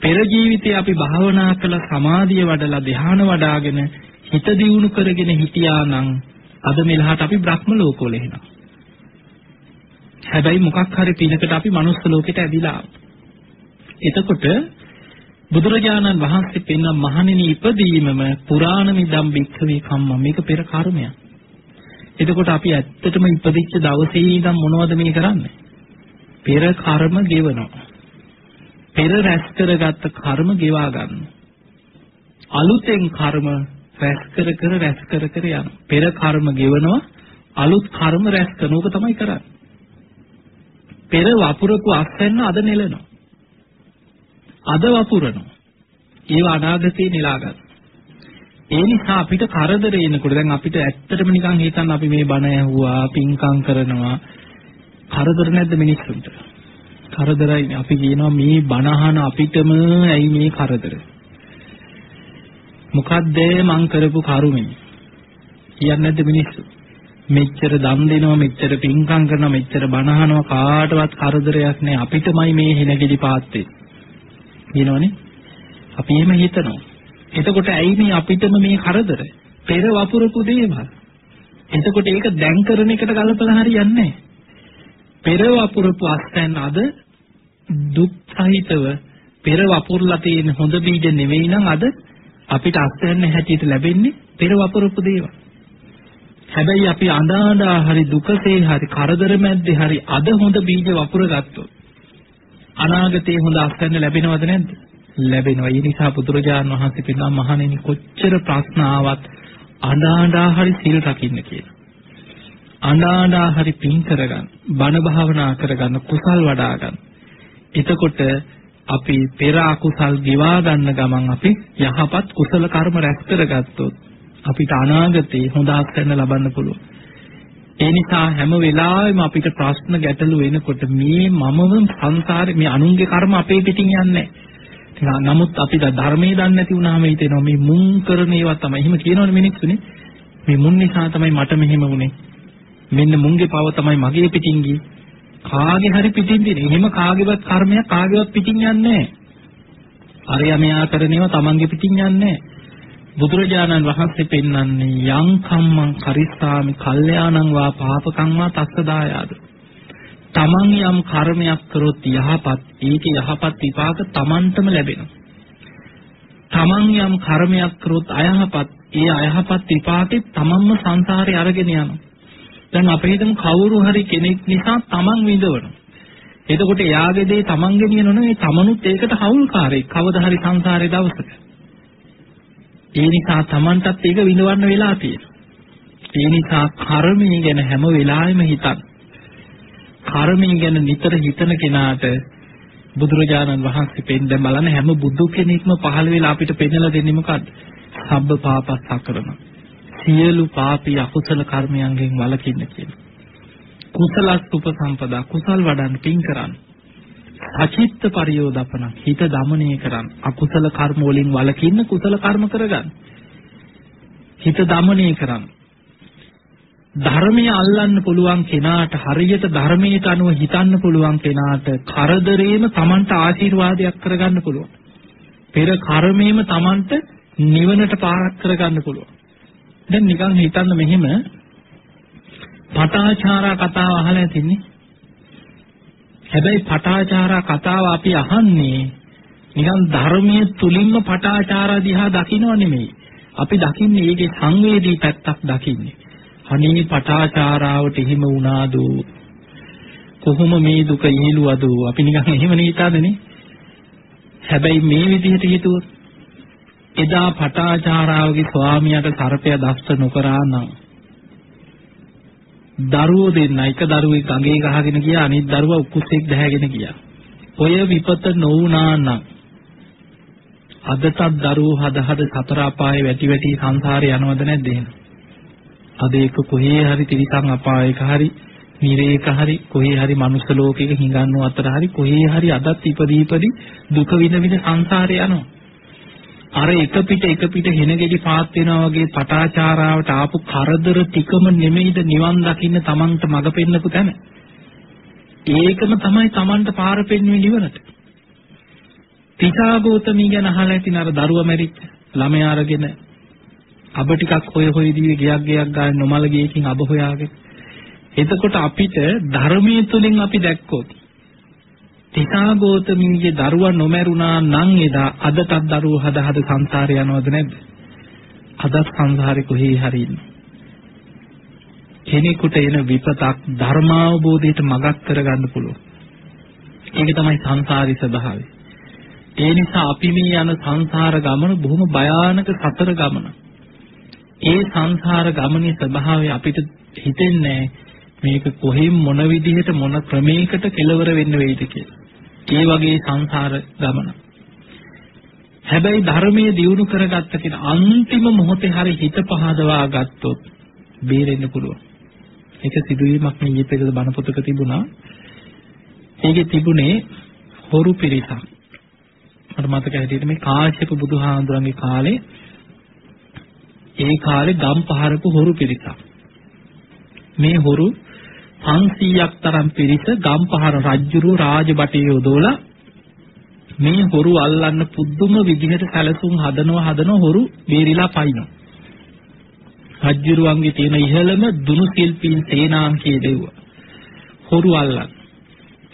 පෙර ජීවිතේ අපි භාවනා කළ සමාධිය වඩලා ධ්‍යාන වඩාගෙන හිත දියුණු කරගෙන හිටියා නම් අද මෙලහට අපි බ්‍රහ්ම ලෝකවල එනවා. හැබැයි මොකක් හරි පිනකට අපි මනුස්ස ලෝකෙට ඇදිලා එතකොට බුදුරජාණන් වහන්සේ පෙන්න මහණෙනි ඉපදීමම පුරාණ මිදම් බික්ඛවේ කම්ම මේක පෙර කර්මයක්. එතකොට අපි ඇත්තටම ඉපදිච්ච දවසේ ඉඳන් මොනවද මේ කරන්නේ? පෙර කර්ම ගෙවනවා. පෙර රැස් කරගත්ත කර්ම ගෙවා ගන්න. අලුතෙන් කර්ම රැස් කර කර රැස් කර කර යනවා. පෙර කර්ම ගෙවනවා අලුත් කර්ම රැස් කරනෝක තමයි කරන්නේ. පෙර වපුරපු අස්වැන්න අද නෙලනවා. අද වපුරනවා. ඒව අනාගතේ නෙලා ගන්න. ඒ නිසා අපිට කරදර එනකොට දැන් අපිට ඇත්තටම නිකන් හිතන්න අපි මේ බණ ඇහුවා පින්කම් කරනවා කරදර නැද්ද මිනිස්සුන්ට? කරදරයි අපි කියනවා මේ බණහන අපිටම ඇයි මේ කරදර? මොකද්ද මං කරපු කරුමේ? කියන්නේ නැද්ද මිනිස්සු? මෙච්චර දන් දෙනවා මෙච්චර පින්කම් කරනවා මෙච්චර බණහනවා කාටවත් කරදරයක් නෑ අපිටමයි මේ හිනගිලි පාත්තේ කියනවනේ අපි එහෙම හිතනවා එතකොට ඇයි මේ අපිටම මේ කරදර? පෙර වපුරපු දේවල්. එතකොට ඒක දැන් කරන එකට ගලපලා හරියන්නේ පෙර වපුරපු අස්තැන් අද දුක් සහිතව පෙර වපුරලා තියෙන හොඳ බීජ නෙවෙයි නම් අද අපිට අස්තැන්න හැටියට ලැබෙන්නේ පෙර වපුරපු දේවල්. හැබැයි අපි අඳාඳා හරි දුකසේ හරි කරදර මැද්දේ හරි අද හොඳ බීජ වපුර ගත්තොත් අනාගතේ හොඳ අස්වැන්න ලැබෙනවද නැද්ද? ලැබෙනවා. ඒ නිසා බුදුරජාණන් වහන්සේ කියනවා මහණෙනි කොච්චර ප්‍රශ්න ආවත් අඳාඳා හරි සීල් රකින්න කියලා. අඳාඳා හරි පින් කරගන්න, බණ භාවනා කරගන්න, කුසල් වඩා ගන්න. එතකොට අපි පෙර අකුසල් ගෙවා ගන්න ගමන් අපි යහපත් කුසල කර්ම රැස් කරගත්තොත් අපිට අනාගතේ හොඳ අත්දැකීම් ලබන්න පුළුවන්. ඒ නිසා හැම වෙලාවෙම අපිට ප්‍රශ්න ගැටලු එනකොට මේ මමම සංසාරේ මේ අනුන්ගේ කර්ම අපේ පිටින් යන්නේ නමුත් අපි ධර්මයේ දන්නේ නැති වුණාම හිතෙනවා මේ මුන් කරන ඒවා තමයි. එහෙම කියනවනේ මිනිස්සුනේ. මේ මුන් නිසා තමයි මට මෙහෙම වුනේ. මෙන්න මුන්ගේ පව තමයි මගේ පිටින් ගියේ. කාගේ හරි පිටින් දිනේ. එහෙම කාගේවත් කර්මයක් කාගේවත් පිටින් යන්නේ නැහැ. අරයා මෙයා කරන ඒවා තමන්ගේ පිටින් යන්නේ නැහැ. බුදුරජාණන් වහන්සේ පෙන්වන්නේ යං කම්මං කරිස්සාමි කල්යාණං වා පාපකං වා තස්සදායාද තමන් යම් කර්මයක් කරොත් යහපත් ඒකේ යහපත් විපාක තමන්ටම ලැබෙනවා. තමන් යම් කර්මයක් කරොත් අයහපත් ඒ අයහපත් විපාකේ තමන්ම සංසාරේ අරගෙන යනවා. දැන් අපේ හිතමු කවුරු හරි කෙනෙක් නිසා තමන් විඳවනවා. එතකොට එයාගේ දේ තමන් ගෙනියනොනේ මේ තමනුත් ඒකට හවුල්කාරයෙක්. කවදා හරි සංසාරේ දවසක. ඒ නිසා Tamanටත් ඒක විඳවන්න වෙලා තියෙනවා. ඒ නිසා කර්මය ගැන හැම වෙලාවෙම හිතන්න. කර්මය ගැන නිතර හිතන කෙනාට බුදුරජාණන් වහන්සේ පෙන්න බලන හැම බුදු කෙනෙක්ම පහළ වෙලා අපිට පෙන්නලා දෙන්නේ මොකද්ද? සබ්බ පාපස්සකරන. සියලු පාපී අකුසල කර්මයන්ගෙන් වළකින්න කියන. කුසලස් උපසම්පදා කුසල් වඩන්න පින් කරන්න. අචිත්ත පරියෝදපන හිත දමනය කරන් අකුසල කර්ම වලින් වළකින්න කුසල කර්ම කරගන්න හිත දමනය කරන් ධර්මය අල්ලන්න පුළුවන් කෙනාට හරියට ධර්මයට අනුව හිතන්න පුළුවන් කෙනාට කරදරේම Tamanට ආශිර්වාදයක් කරගන්න පුළුවන් පෙර කර්මයේම Tamanට නිවනට පාරක් කරගන්න පුළුවන් දැන් නිකන් හිතන්න මෙහෙම පටාචාරා කතාව අහලා තින්නේ හැබැයි පටාචාරා කතාව අපි අහන්නේ නිකන් ධර්මයේ තුලින්ම පටාචාරා දිහා දකින්නව නෙමෙයි. අපි දකින්නේ ඒකේ සංවේදී පැත්තක් දකින්නේ. අනේ පටාචාරාවට එහෙම වුණාද? කොහොම මේ දුක ඉහිලුවද? අපි නිකන් එහෙම නීතාදනේ. හැබැයි මේ විදිහට හිතුවොත් එදා පටාචාරාවගේ ස්වාමියාට සර්පයා දස්ත නොකරා නම් දරුවෝ දෙන්න එක දරුවෙක් ගඟේ ගහගෙන ගියා අනිත් දරුවා උකුස්සෙක් දැහැගෙන ගියා. ඔය විපත නොවුනා නම් අදටත් දරුවෝ හද හද සතර අපායේ වැටි වැටි සංසාරේ යනවද නැද්ද එහෙනම්? අද ඒක කොහේ හරි තිරිසන් අපායක හරි නිරේක හරි කොහේ හරි මනුස්ස ලෝකයක හිඟන්නෝ අතර හරි කොහේ හරි අදත් ඉපදී ඉපදී දුක විඳ විඳ සංසාරේ යනවා. අර එක පිට එක පිට හෙනගෙඩි පාත් වෙනවා වගේ පටාචාරාවට ආපු කරදර ටිකම නෙමෙයිද නිවන් දකින්න Tamanට මඟ පෙන්නපු තැන. ඒකම තමයි Tamanට පාර පෙන්වන්නේ නිවනට. තිසාගෝතමී ගැන අහලා ඇතින අර දරුවා මැරිච්ච ළමයා අරගෙන අබ ටිකක් හොය හොය දිවි ගියක් ගියක් ගන්න නොමල ගියකින් අබ හොයාගෙන එතකොට අපිට ධර්මයේ තුලින් අපි දැක්කොත් තිසාගෝතමීගේ දරුවා නොමරුණා නම් එදා අදටත් දරුවෝ හද හද සංසාරේ යනවද නැද්ද? අදත් සංසාරේ කොහේ හරි කෙනෙකුට එන විපතක් ධර්මාවබෝධයට මඟක් කරගන්න පුළුවන්. ඒක තමයි සංසාරී ස්වභාවය. ඒ නිසා අපි මේ යන සංසාර ගමන බොහොම භයානක සතර ගමන. ඒ සංසාර ගමනේ ස්වභාවය අපිට හිතෙන්නේ මේක කොහෙන් මොන විදිහට මොන ක්‍රමයකට කෙලවර වෙන්න වෙයිද කියලා. ඒ වගේ සංසාර ගමන. හැබැයි ධර්මයේ දියුණු කරගත්ත කෙනා අන්තිම මොහොතේ හරි හිත පහදවා ගත්තොත් බේරෙන්න පුළුවන්. ඒක සිදුවීමක් මේ ඊපෙරේද බණ පොතක තිබුණා. ඒකේ තිබුණේ හොරු පිරිසක්. මට මතක හැටියට මේ කාශ්‍යප බුදුහාඳුරන්ගේ කාලේ ඒ කාලේ ගම් පහරපු හොරු පිරිසක්. මේ හොරු 500ක් තරම් පිරිස ගම් පහර රජ්ජුරු රාජබටේ යොදවලා මේ හොරු අල්ලන්න පුදුම විදිහට සැලසුම් හදනවා හදනවා හොරු බේරිලා පයින්නවා. රජ්ජුරුවන්ගේ තියෙන ඉහළම දුනු ශිල්පීන් සේනාංකයේ දෙව්වා. හොරු අල්ලන්න.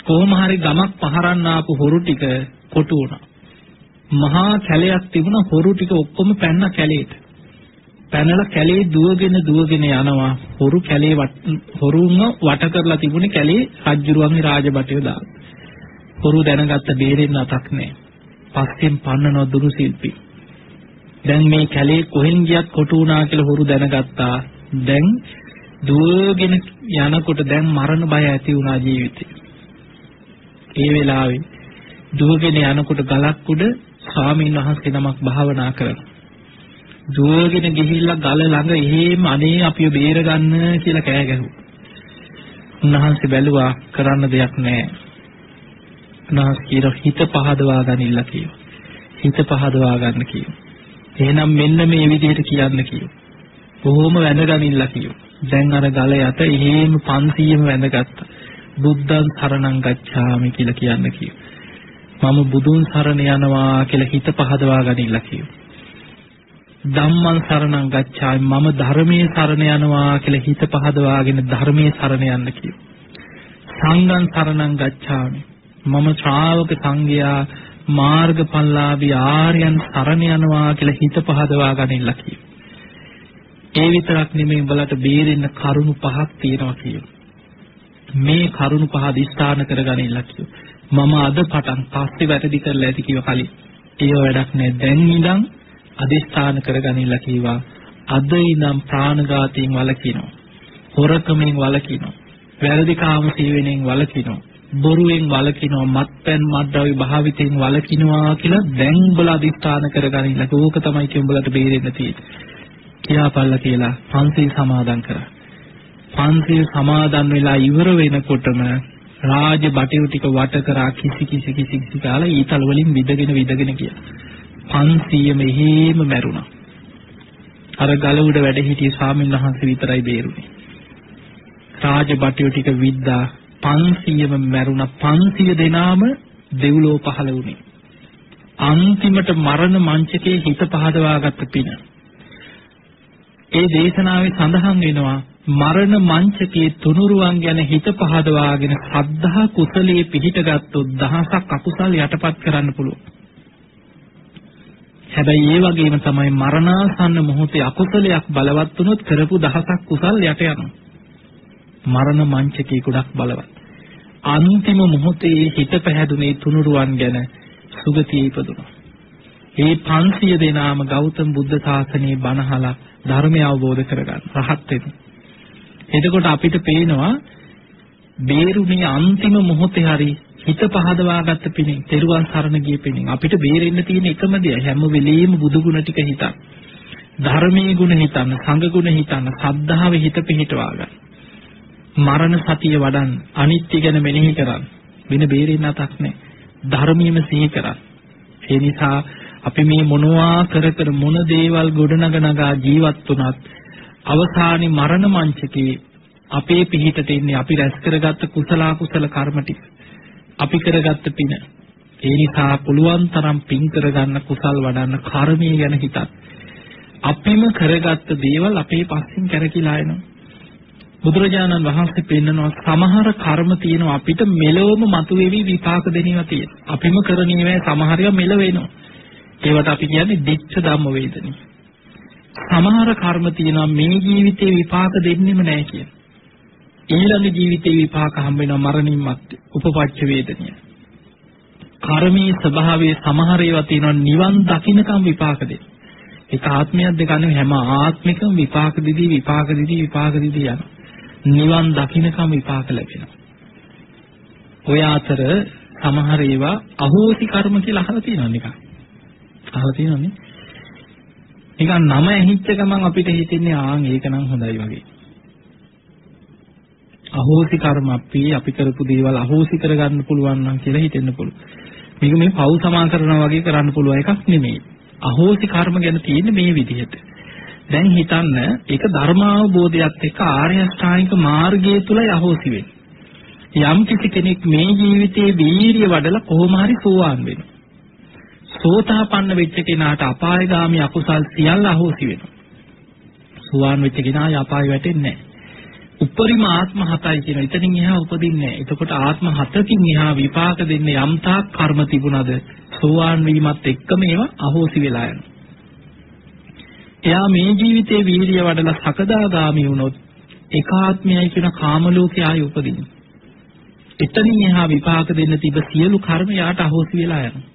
කොහොම හරි ගමක් පහරන්න ආපු හොරු ටික කොටු වුණා. මහා කැලයක් තිබුණා හොරු ටික ඔක්කොම පැන්න කැලේට. පැනලා කැලේ දුවගෙන දුවගෙන යනවා හොරු කැලේ හොරුන්ව වට කරලා තිබුණේ කැලේ රජ්ජුරුවන්ගේ රාජබටය දාලා. හොරු දැනගත්ත බේරෙන්න අතක් නැහැ. පස්සෙන් පන්නන දුරු ශිල්පී. දැන් මේ කැලේ කොහෙන් ගියත් කොටු වුණා කියලා හොරු දැනගත්තා. දැන් දුවගෙන යනකොට දැන් මරණ බය ඇති වුණා ජීවිතේ. ඒ වෙලාවේ දුවගෙන යනකොට ගලක් උඩ ස්වාමීන් වහන්සේ නමක් භාවනා කරනවා. දුවගෙන ගිහිල්ලා ගල ළඟ එහෙම අනේ අපිව බේරගන්න කියලා කෑ ගැහුවා. උන්වහන්සේ බැලුවා කරන්න දෙයක් නැහැ. උන්වහන්සේ කීර හිත පහදවා ගනින්න කිව්වා. හිත පහදවා ගන්න කිව්වා. එහෙනම් මෙන්න මේ විදිහට කියන්න කිව්වා. බොහොම වැඳගනින්න කිව්වා. දැන් අර ගල යට එහෙම 500ම වැඳගත්තා. බුද්ධං සරණං ගච්ඡාමි කියලා කියන්න කිව්වා. මම බුදුන් සරණ යනවා කියලා හිත පහදවා ගනින්න කිව්වා. ධම්මං සරණං ගච්ඡාමි මම ධර්මයේ සරණ යනවා කියලා හිත පහදවාගෙන ධර්මයේ සරණ යන්න කිව්වා. සංඝං සරණං ගච්ඡාමි මම ශ්‍රාවක සංඝයා මාර්ගඵලලාභී ආර්යයන් සරණ යනවා කියලා හිත පහදවා ගනින්න කිව්වා. ඒ විතරක් නෙමෙයි උඹලට බේරෙන්න කරුණු පහක් තියෙනවා කියනවා. මේ කරුණු පහ දිස්ථාන කරගනින්න කිව්වා. මම අද පටන් පස්සේ වැටදි කරලා ඇති කිව්ව කලින්. ඒව වැඩක් නෑ. දැන් ඉඳන් අදිස්ථාන කරගනින්න කිව්වා. අද ඉඳන් ප්‍රාණඝාතයෙන් වළකිනවා. හොරකමෙන් වළකිනවා. වැරදි කාම සීවෙනෙන් වළකිනවා. බොරුවෙන් වළකිනවා. මත්පැන් මත්ද්‍රව්‍ය භාවිතයෙන් වළකිනවා කියලා දැන් උඹලා අදිස්ථාන කරගනින්න. ඕක තමයි කිය උඹලට බේරෙන්න තියෙන්නේ. කියාපල්ලා කියලා පන්සිල් සමාදන් කරා. පන්සිල් සමාදන් වෙලා ඉවර වෙනකොටම රාජ බටයු ටික වට කරා කිසි කිසි කිසි කිසි කාලා ඊතල වලින් විදගෙන විදගෙන ගියා. 500ම එහෙම මැරුණා. අර ගල උඩ වැඩ හිටිය ස්වාමීන් වහන්සේ විතරයි බේරුනේ. රාජ බටයු ටික විද්දා 500ම මැරුණා 500 දෙනාම දෙව්ලෝ පහළ වුණේ. අන්තිමට මරණ මංචකේ හිත පහදවාගත්ත පින. ඒ දේශනාවේ සඳහන් වෙනවා මරණ මංචකයේ තුනුරුවන් ගැන හිත පහදවාගෙන සද්ධා කුසලයේ පිහිටගත්තොත් දහසක් අකුසල් යටපත් කරන්න පුළුවන්. හැබැයි ඒ වගේම තමයි මරණාසන්න මොහොතේ අකුසලයක් බලවත් වුණොත් කරපු දහසක් කුසල් යට යනවා. මරණ මංචකයේ ගොඩක් බලවත්. අන්තිම මොහොතේ හිත පැහැදුනේ තුනුරුවන් ගැන සුගතිය ඉපදුණා. ඒ 500 දෙනාම ගෞතම බුද්ධ ශාසනයේ බණහලා ධර්මය අවබෝධ කරගන්න රහත් වෙනවා. එතකොට අපිට පේනවා බේරුණේ අන්තිම මොහොතේ හරි හිත පහදවාගත්ත පිණින්, තෙරුවන් සරණ ගිය පිණින් අපිට බේරෙන්න තියෙන එකම දේ හැම වෙලෙම බුදු ගුණ ටික හිතන්න. ධර්මයේ ගුණ හිතන්න, සංඝ ගුණ හිතන්න, සද්ධාවේ හිත පිහිටවා ගන්න. මරණ සතිය වඩන්න, අනිත්‍ය ගැන මෙනෙහි කරන්න. වෙන බේරෙන්න අතක් නැහැ. ධර්මීයම සිහි කරන්න. ඒ නිසා අපි මේ මොනවා කර කර මොන දේවල් ගොඩනගනගා ජීවත් වුණත් අවසානයේ මරණ මංචකේ අපේ පිහිටට ඉන්නේ අපි රැස් කරගත්ත කුසල කුසල කර්ම ටික. අපි කරගත්ත පින. ඒ නිසා පුළුවන් තරම් පින් කරගන්න කුසල් වඩන්න කර්මයේ ගැන හිතත්. අපිම කරගත්ත දේවල් අපේ පස්සෙන් කැරකිලා එනවා. බුදුරජාණන් වහන්සේ පෙන්නනවා සමහර කර්ම තියෙනවා අපිට මෙලොවම මතුවේවි විපාක දෙනවා තියෙන. අපිම කරන ඒවා සමහර ඒවා මෙලව වෙනවා. ඒවට අපි කියන්නේ දිච්ඡ ධම්ම වේදනි. සමහර කර්ම තියෙනවා මේ ජීවිතේ විපාක දෙන්නෙම නැහැ කියන. ඊළඟ ජීවිතේ විපාක හම්බ වෙනවා මරණින් මත්තේ උපපච්ච වේදනිය. කර්මයේ ස්වභාවයේ සමහර ඒවා තියෙනවා නිවන් දකින්නකම් විපාක දෙන්න. ඒක ආත්මයක් දෙක නෙවෙයි හැම ආත්මිකම විපාක දිදී විපාක දිදී විපාක දිදී යනවා. නිවන් දකින්නකම් විපාක ලැබෙනවා. ඔය අතර සමහර ඒවා අහෝසි කර්ම කියලා අහලා තියෙනවා නිකන්. අහලා තියෙනවනේ. නිකන් නම ඇහිච්ච ගමන් අපිට හිතෙන්නේ ආන් ඒක නම් හොඳයි වගේ. අහෝසි කර්ම අපි අපි කරපු දේවල් අහෝසි කරගන්න පුළුවන් නම් කියලා හිතෙන්න පුළුවන්. මේක මේ පව් සමා කරනවා වගේ කරන්න පුළුවන් එකක් නෙමෙයි. අහෝසි කර්ම ගැන තියෙන්නේ මේ විදිහට. දැන් හිතන්න ඒක ධර්මාවබෝධයත් එක්ක ආර්ය අෂ්ටාංගික මාර්ගය තුලයි අහෝසි වෙන්නේ. යම් කිසි කෙනෙක් මේ ජීවිතේ වීරිය වඩලා කොහොම හරි සෝවාන් වෙනවා. සෝතාපන්න වෙච්ච කෙනාට අපායগামী අකුසල් සියල්ල අහෝසි වෙනවා. සෝවාන් වෙච්ච කෙනා අපාය වැටෙන්නේ නැහැ. උපරිම ආත්ම හතයි කියන එතනින් එහා උපදින්නේ නැහැ. එතකොට ආත්ම හතකින් එහා විපාක දෙන්න යම් තාක් කර්ම තිබුණද සෝවාන් වීමත් එක්කම ඒවා අහෝසි වෙලා යනවා. එයා මේ ජීවිතේ වීර්ය වඩලා සකදාගාමි වුණොත් ඒකාත්මයයි කියන කාම ලෝකේ ආයි උපදින්නේ. එතනින් එහා විපාක දෙන්න තිබ සියලු කර්ම යාට අහෝසි වෙලා යනවා.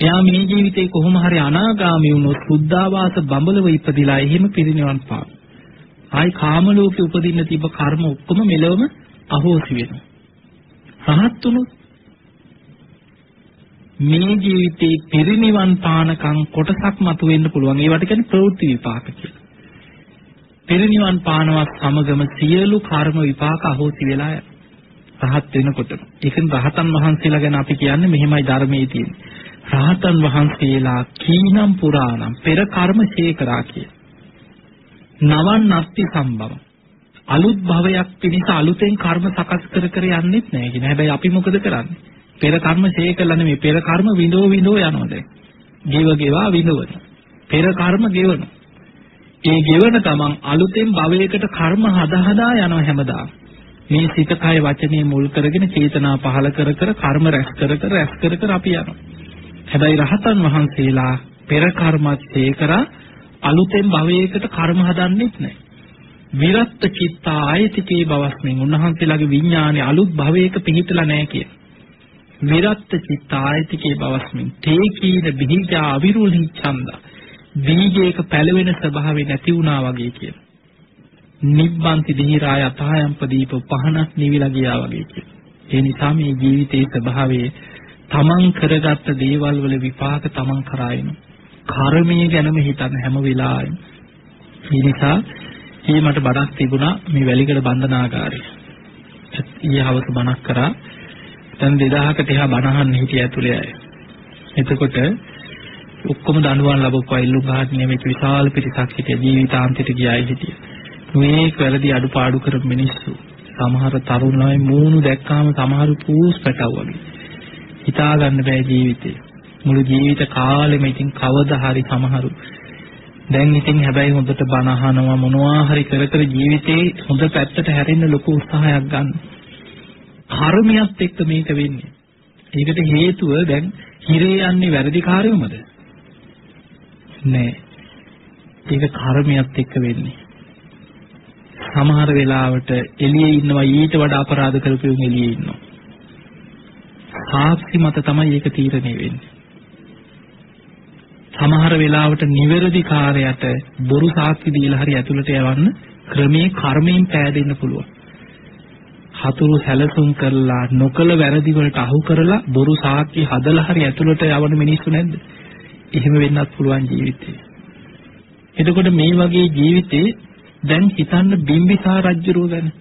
එයා මේ ජීවිතේ කොහොම හරි අනාගාමි වුණොත් සුද්ධාවාස බඹලව ඉපදිලා එහෙම පිරිනිවන් පාන. ආයි කාම ලෝකේ උපදින්න තිබ්බ කර්ම ඔක්කොම මෙලවම අහෝසි වෙනවා. රහත් වුණොත් මේ ජීවිතේ පිරිනිවන් පානකම් කොටසක් මතුවෙන්න පුළුවන්. ඒවට කියන්නේ ප්‍රවෘත්ති විපාක කියලා. පිරිනිවන් පානවත් සමගම සියලු කර්ම විපාක අහෝසි වෙලා රහත් වෙනකොට. ඒකෙන් රහතන් වහන්සේලා ගැන අපි කියන්නේ මෙහෙමයි ධර්මයේ තියෙන්නේ. රහතන් වහන්සේලා කීනම් පුරාණම් පෙර කර්ම ශේකරා කිය. නවන් නත්ති සම්භව. අලුත් භවයක් පිණිස අලුතෙන් කර්ම සකස් කර කර යන්නෙත් නෑ කියන. හැබැයි අපි මොකද කරන්නේ? පෙර කර්ම ශේකලා නෙමෙයි පෙර කර්ම විඳෝ විඳෝ යනවා දැන්. ජීව ගෙවා විඳවන. පෙර කර්ම ගෙවන. ඒ ගෙවන තමන් අලුතෙන් භවයකට කර්ම හදා හදා යනවා හැමදාම. මේ සිත කය වචනේ මුල් කරගෙන චේතනා පහල කර කර කර්ම රැස් කර කර රැස් කර කර අපි යනවා. හැබැයි රහතන් වහන්සේලා පෙර කර්මත් ඒකරා අලුතෙන් භවයකට කර්ම හදන්නෙත් නැහැ. විරත් චිත්ත ආයතිකේ බවස්මින් උන්වහන්සේලාගේ විඥානේ අලුත් භවයක පිහිටලා නැහැ කිය. විරත් චිත්ත ආයතිකේ බවස්මින් තේකීන බිහිජා අවිරුලි ඡන්ද. බීජයක පැලවෙන ස්වභාවය නැති වුණා වගේ කියන. නිබ්බන්ති දිහිරාය අතහයම් ප්‍රදීප පහනක් නිවිලා ගියා වගේ කියන. ඒ නිසා මේ ජීවිතයේ ස්වභාවයේ තමන් කරගත්ත දේවල් වල විපාක තමන් කරා එන. කර්මයේ ගැනම හිතන හැම වෙලාවෙම. ඒ නිසා ඊ මට බණක් තිබුණා මේ වැලිකඩ බන්ධනාගාරය. ඊයේ හවස බණක් කරා. දැන් 2000කට එහා බණහන් හිටිය ඇතුලේ අය. එතකොට ඔක්කොම දඬුවම් ලැබපුවා ඉල්ලුම් ගහට නියමිත විශාල පිරිසක් හිටිය ජීවිතාන්තයට ගියායි හිටිය. මේ වැරදි අඩුපාඩු කරපු මිනිස්සු සමහර තරුණ ළමයි මූණු දැක්කාම සමහරු පූස් පැටව වගේ. හිතා ගන්න බෑ ජීවිතේ. මුළු ජීවිත කාලෙම ඉතින් කවදා හරි සමහරු දැන් ඉතින් හැබැයි හොඳට බණ අහනවා මොනවා හරි කර කර ජීවිතේ හොඳ පැත්තට හැරෙන්න ලොකු උත්සාහයක් ගන්න. කර්මයක් එක්ක මේක වෙන්නේ. ඒකට හේතුව දැන් හිරේ යන්නේ වැරදි කාර්යමද? නෑ. ඒක කර්මයක් එක්ක වෙන්නේ. සමහර වෙලාවට එළියේ ඉන්නවා ඊට වඩා අපරාධ කරපු එළියේ ඉන්නවා. සාක්ෂි මත තමයි ඒක තීරණය වෙන්නේ. සමහර වෙලාවට නිවැරදි කාර්යයට බොරු සාක්ෂි දීලා හරි ඇතුළට යවන්න ක්‍රමේ කර්මයෙන් පෑදෙන්න පුළුවන්. හතුරු සැලසුම් කරලා නොකල වැරදි වලට අහු කරලා බොරු සාක්ෂි හදලා හරි ඇතුළට යවන මිනිස්සු නැද්ද? එහෙම වෙන්නත් පුළුවන් ජීවිතේ. එතකොට මේ වගේ ජීවිතේ දැන් හිතන්න බිම්බිසාර රජුරුව ගැන.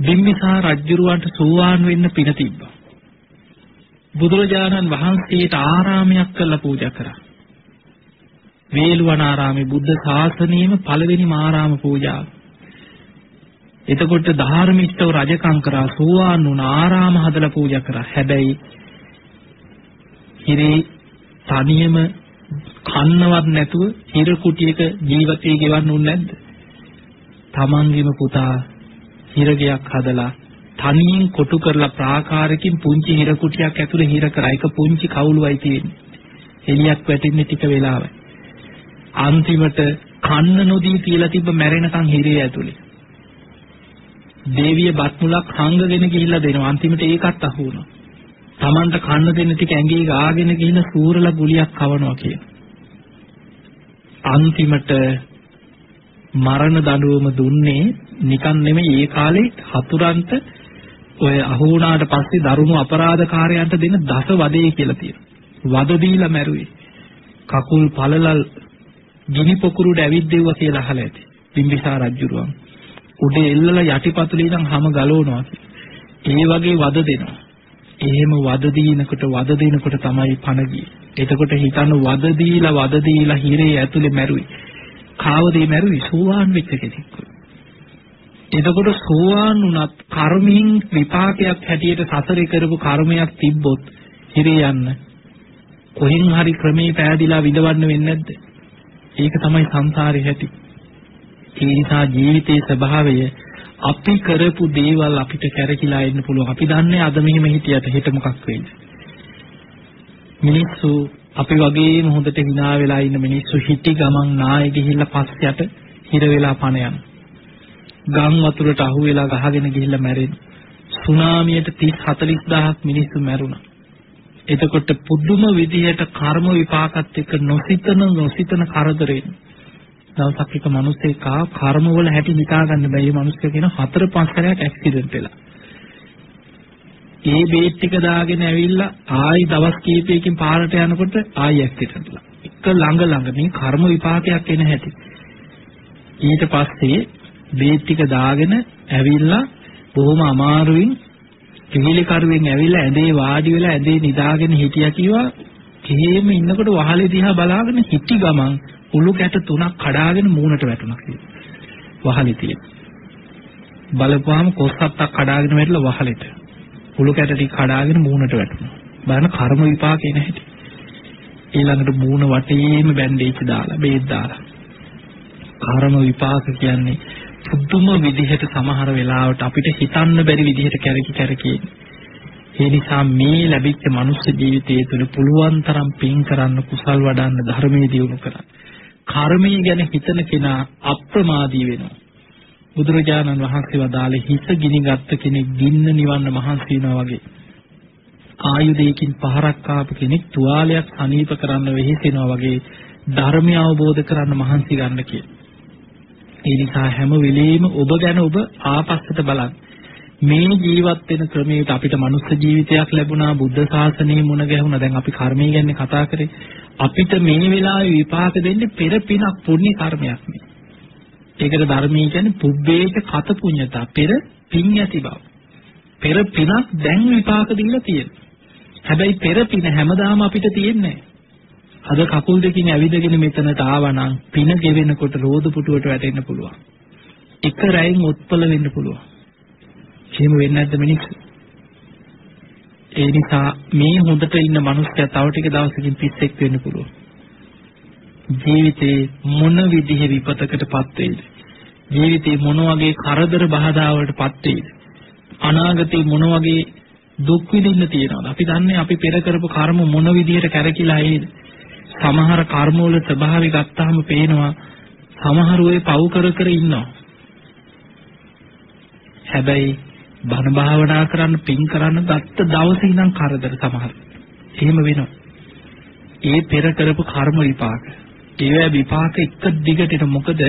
බිම්බිසාර රජුරුවන්ට සෝවාන් වෙන්න පින තිබ්බා. බුදුරජාණන් වහන්සේට ආරාමයක් කරලා පූජා කරා. වේළුවනාරාමේ බුද්ධ ශාසනයේම පළවෙනිම ආරාම පූජාව. එතකොට ධාර්මිෂ්ඨව රජකම් කරා සෝවාන් වුණ ආරාම හදලා පූජා කරා. හැබැයි හිරේ තනියම කන්නවත් නැතුව හිර කුටියක ජීවිතේ ගෙවන්න උන්නේ නැද්ද? තමන්ගේම පුතා හිරගයක් හදලා තනියෙන් කොටු කරලා ප්‍රාකාරකින් පුංචි හිර කුටියක් ඇතුලේ හිර කරා. ඒක පුංචි කවුළුවයි තියෙන්නේ. එලියක් වැටෙන්නේ ටික වෙලාවයි. අන්තිමට කන්න නොදී තියලා තිබ්බ මැරෙනකන් හිරේ ඇතුලේ. දේවිය බත් මුලක් හංගගෙන ගිහිල්ලා දෙනවා. අන්තිමට ඒකත් අහු වුණා. Tamanට කන්න දෙන්න ටික ඇඟේ ගාගෙන ගිහින් සූරලා ගුලියක් කවනවා කියන. අන්තිමට මරණ දඬුවම දුන්නේ නිකන් නෙමෙයි ඒ කාලේ හතුරන්ට ඔය අහු වුණාට පස්සේ දරුණු අපරාධකාරයන්ට දෙන දස වදේ කියලා තියෙනවා. වද දීලා මැරුවේ. කකුල් පළලල් ගිනි පොකුරුට ඇවිද්දෙව්වා කියලා අහලා ඇති. බිම්බිසාර රජුරුවන්. උඩේ එල්ලලා යටිපතුලේ ඉඳන් හැම ගලවනවා. ඒ වගේ වද දෙනවා. එහෙම වද දීනකොට වද දෙනකොට තමයි පණ ගියේ. එතකොට හිතන්න වද දීලා වද දීලා හිරේ ඇතුලේ මැරුයි. කාවදේ මැරුයි සෝවාන් වෙච්ච කෙනෙක්. එතකොට සෝවාන් වුණත් කර්මයෙන් විපාකයක් හැටියට සසරේ කරපු කර්මයක් තිබ්බොත් හිරේ යන්න කොහෙන් හරි ක්‍රමේ පෑදිලා විඳවන්න වෙන්නේ නැද්ද? ඒක තමයි සංසාරේ හැටි. ඒ නිසා ජීවිතයේ ස්වභාවය අපි කරපු දේවල් අපිට කැරකිලා එන්න පුළුවන්. අපි දන්නේ අද මෙහෙම හිටියට හෙට මොකක් වෙයිද? මිනිස්සු අපි වගේම හොඳට hina වෙලා ඉන්න මිනිස්සු හිටි ගමන් නාය ගිහිල්ලා පස්සයට හිර වෙලා පණ යන. ගම් වතුරට අහු වෙලා ගහගෙන ගිහිල්ලා මැරෙන. සුනාමියට 30 40000ක් මිනිස්සු මැරුණා. එතකොට පුදුම විදිහට කර්ම විපාකත් එක්ක නොසිතන නොසිතන කරදරේ දවසක් එක මිනිස්සෙක් ආ කර්ම වල හැටි හිතා ගන්න බැයි මේ මිනිස්සු කියන හතර පහ සැරයක් ඇක්සිඩන්ට් වෙලා. ඒ බේත් ටික දාගෙන ඇවිල්ලා ආයි දවස් කීපයකින් පාරට යනකොට ආයි ඇක්සිඩන්ට් වෙලා. එක ළඟ ළඟ මේ කර්ම විපාකයක් එන හැටි. ඊට පස්සේ බේත් ටික දාගෙන ඇවිල්ලා බොහොම අමාරුවෙන් කිහිලි කරුවෙන් ඇවිල්ලා ඇඳේ වාඩි වෙලා ඇඳේ නිදාගෙන හිටියා කිව්වා එහෙම ඉන්නකොට වහලේ දිහා බලාගෙන හිටි ගමන් උළු කැට තුනක් කඩාගෙන මූණට වැටුණා කියලා. වහලේ තියෙන. බලපුවාම කොස්සත්තක් කඩාගෙන වැටලා වහලෙට. උළු කැට ටික කඩාගෙන මූණට වැටුණා. බලන්න කර්ම විපාකේ නැහැටි. ඊළඟට මූණ වටේම බැන්ඩේජ් දාලා බේත් දාලා. කර්ම විපාක කියන්නේ පුදුම විදිහට සමහර වෙලාවට අපිට හිතන්න බැරි විදිහට කැරකි කැරකි ඒ නිසා මේ ලැබිච්ච මනුස්ස ජීවිතය තුළ පුළුවන් තරම් පින් කරන්න කුසල් වඩන්න ධර්මයේ දියුණු කරන්න. කර්මය ගැන හිතන කෙනා අප්‍රමාදී වෙනවා. බුදුරජාණන් වහන්සේ වදාළේ හිත ගිනිගත් කෙනෙක් ගින්න නිවන්න මහන්සි වෙනවා වගේ. ආයුධයකින් පහරක් ආපු කෙනෙක් තුවාලයක් සනීප කරන්න වෙහෙසෙනවා වගේ ධර්මය අවබෝධ කරන්න මහන්සි ගන්න කියලා. ඒ නිසා හැම වෙලෙම ඔබ ගැන ඔබ ආපස්සට බලන්න. මේ ජීවත් වෙන ක්‍රමයට අපිට මනුස්ස ජීවිතයක් ලැබුණා බුද්ධ ශාසනයේ මුණ ගැහුණා. දැන් අපි කර්මය ගැන කතා කරේ. අපිට මේ වෙලාවේ විපාක දෙන්නේ පෙර පිනක් පුණ්‍ය කර්මයක් නේ. ඒකට ධර්මී කියන්නේ පුබ්බේච කත පුඤ්ඤතා පෙර පින් ඇති බව. පෙර පිනක් දැන් විපාක දීලා තියෙනවා. හැබැයි පෙර පින හැමදාම අපිට තියෙන්නේ අද කකුල් දෙකින් ඇවිදගෙන මෙතනට ආවනම් පින ගෙවෙනකොට රෝද පුටුවට වැටෙන්න පුළුවන් එක රැයින් උත්පල වෙන්න පුළුවන් එහෙම වෙන්නේ නැද්ද මිනිස්සු? ඒ නිසා මේ හොඳට ඉන්න මිනිස්සයා තව ටික දවසකින් පිස්සෙක් වෙන්න පුළුවන්. ජීවිතේ මොන විදිහේ විපතකටපත් වෙයිද? ජීවිතේ මොන වගේ කරදර බාධාවලටපත් වෙයිද? අනාගතේ මොන වගේ දුක් විඳින්න තියෙනවද? අපි දන්නේ අපි පෙර කරපු කර්ම මොන විදිහට කැරකිලා ආයේද? සමහර කර්ම වල ස්වභාවය ගත්තාම පේනවා සමහර වෙයි පව් කර කර ඉන්නවා. හැබැයි බණ භාවනා කරන්න පින් කරන්න ගත්ත දවසේ ඉඳන් කරදර සමහර. එහෙම වෙනවා. ඒ පෙර කරපු කර්ම විපාක. ඒවා විපාක එක දිගට මොකද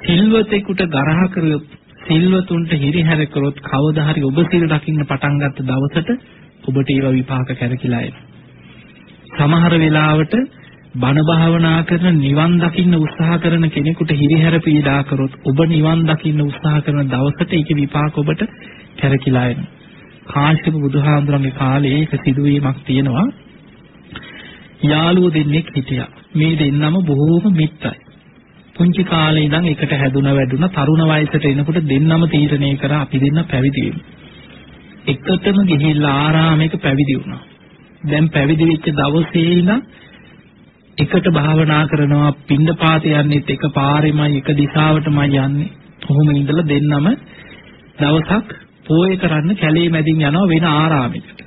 සිල්වතෙකුට ගරහ කර සිල්වතුන්ට හිරිහැර කරොත් කවදා හරි ඔබ සිල් රකින්න පටන් ගත්ත දවසට ඔබට ඒව විපාක කැරකිලා එනවා. සමහර වෙලාවට බණ භාවනා කරන නිවන් දකින්න උත්සාහ කරන කෙනෙකුට හිරිහැර පීඩා කරොත් ඔබ නිවන් දකින්න උත්සාහ කරන දවසට ඒකේ විපාක ඔබට කැරකිලා එනවා. කාශ්‍යප බුදුහාමුදුරන්ගේ කාලේ ඒක සිදුවීමක් තියෙනවා. යාළුවෝ දෙන්නෙක් හිටියා. මේ දෙන්නම බොහෝම මිත්‍රයි. පුංචි කාලේ ඉඳන් එකට හැදුන වැඩුණ තරුණ වයසට එනකොට දෙන්නම තීරණය කරා අපි දෙන්න පැවිදි වෙමු. එකතම ගිහිල්ලා ආරාමයක පැවිදි වුණා. දැන් පැවිදි වෙච්ච දවසේ ඉඳන් එකට භාවනා කරනවා පින්දපාත යන්නේත් එක පාරෙමයි එක දිශාවටමයි යන්නේ. කොහොම ඉඳලා දෙන්නම දවසක් පෝය කරන්න කැලේ මැදින් යනවා වෙන ආරාමයකට.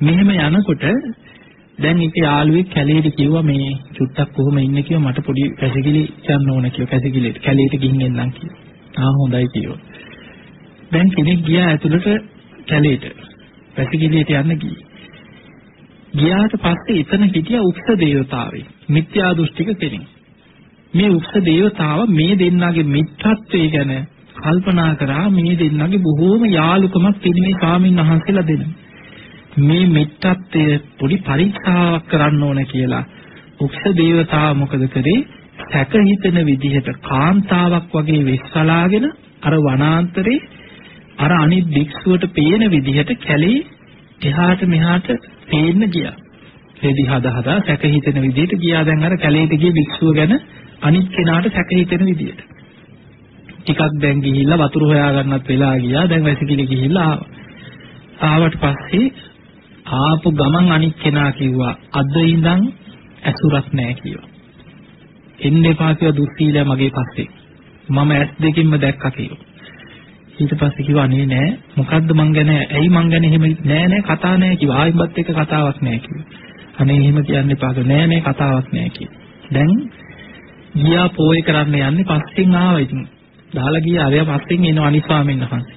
මෙහෙම යනකොට දැන් එක යාළුවෙක් කැලේට කිව්වා මේ චුට්ටක් කොහොම ඉන්නේ කියලා මට පොඩි පැසිකිලි යන්න ඕන කියලා පැසිකිලිට කැලේට ගිහින් එන්නම් කියලා. ආ හොඳයි කිව්වා. දැන් කෙනෙක් ගියා ඇතුළට කැලේට. පැසිකිලියට යන්න ගියේ. ගියාට පස්සේ එතන හිටිය උක්ෂ දේවතාවෙක්. මිත්‍යා දෘෂ්ටික කෙනෙක්. මේ උක්ෂ දේවතාව මේ දෙන්නගේ මිත්‍රත්වය ගැන කල්පනා කරා මේ දෙන්නගේ බොහෝම යාලුකමක් තියෙන මේ ස්වාමීන් වහන්සේලා දෙනවා. මේ මිත්‍රත්වය පොඩි පරීක්ෂාවක් කරන්න ඕන කියලා උක්ෂ දේවතාව මොකද කරේ සැක හිතෙන විදිහට කාන්තාවක් වගේ වෙස්සලාගෙන අර වනාන්තරේ අර අනිත් භික්ෂුවට පේන විදිහට කැලේ එහාට මෙහාට පේන්න ගියා. රෙදි හදා හදා සැක හිතෙන විදිහට ගියා දැන් අර කැලේට ගිය භික්ෂුව ගැන අනිත් කෙනාට සැක හිතෙන විදිහට. ටිකක් දැන් ගිහිල්ලා වතුර හොයාගන්නත් වෙලා ගියා දැන් වැසිකිලි ගිහිල්ලා ආවා. ආවට පස්සේ ආපු ගමන් අනිත් කෙනා කිව්වා අද ඉඳන් ඇසුරක් නැහැ කිව්වා. එන්න එපා කියලා දුස්සීලයා මගේ පස්සේ. මම ඇස් දෙකින්ම දැක්කා කිව්වා. ඊට පස්සේ කිව්වා අනේ නෑ මොකද්ද මං ගැන ඇයි මං ගැන එහෙම නෑ නෑ කතා නෑ කිව්වා ආයිමත් එක්ක කතාවක් නෑ කිව්වා. අනේ එහෙම කියන්න එපා නෑ නෑ කතාවක් නෑ කිව්වා. දැන් ගියා පෝය කරන්න යන්නේ පස්සෙන් ආවා ඉතින්. දාලා ගියා අරයා පස්සෙන් එන අනිස්වාමීන් වහන්සේ.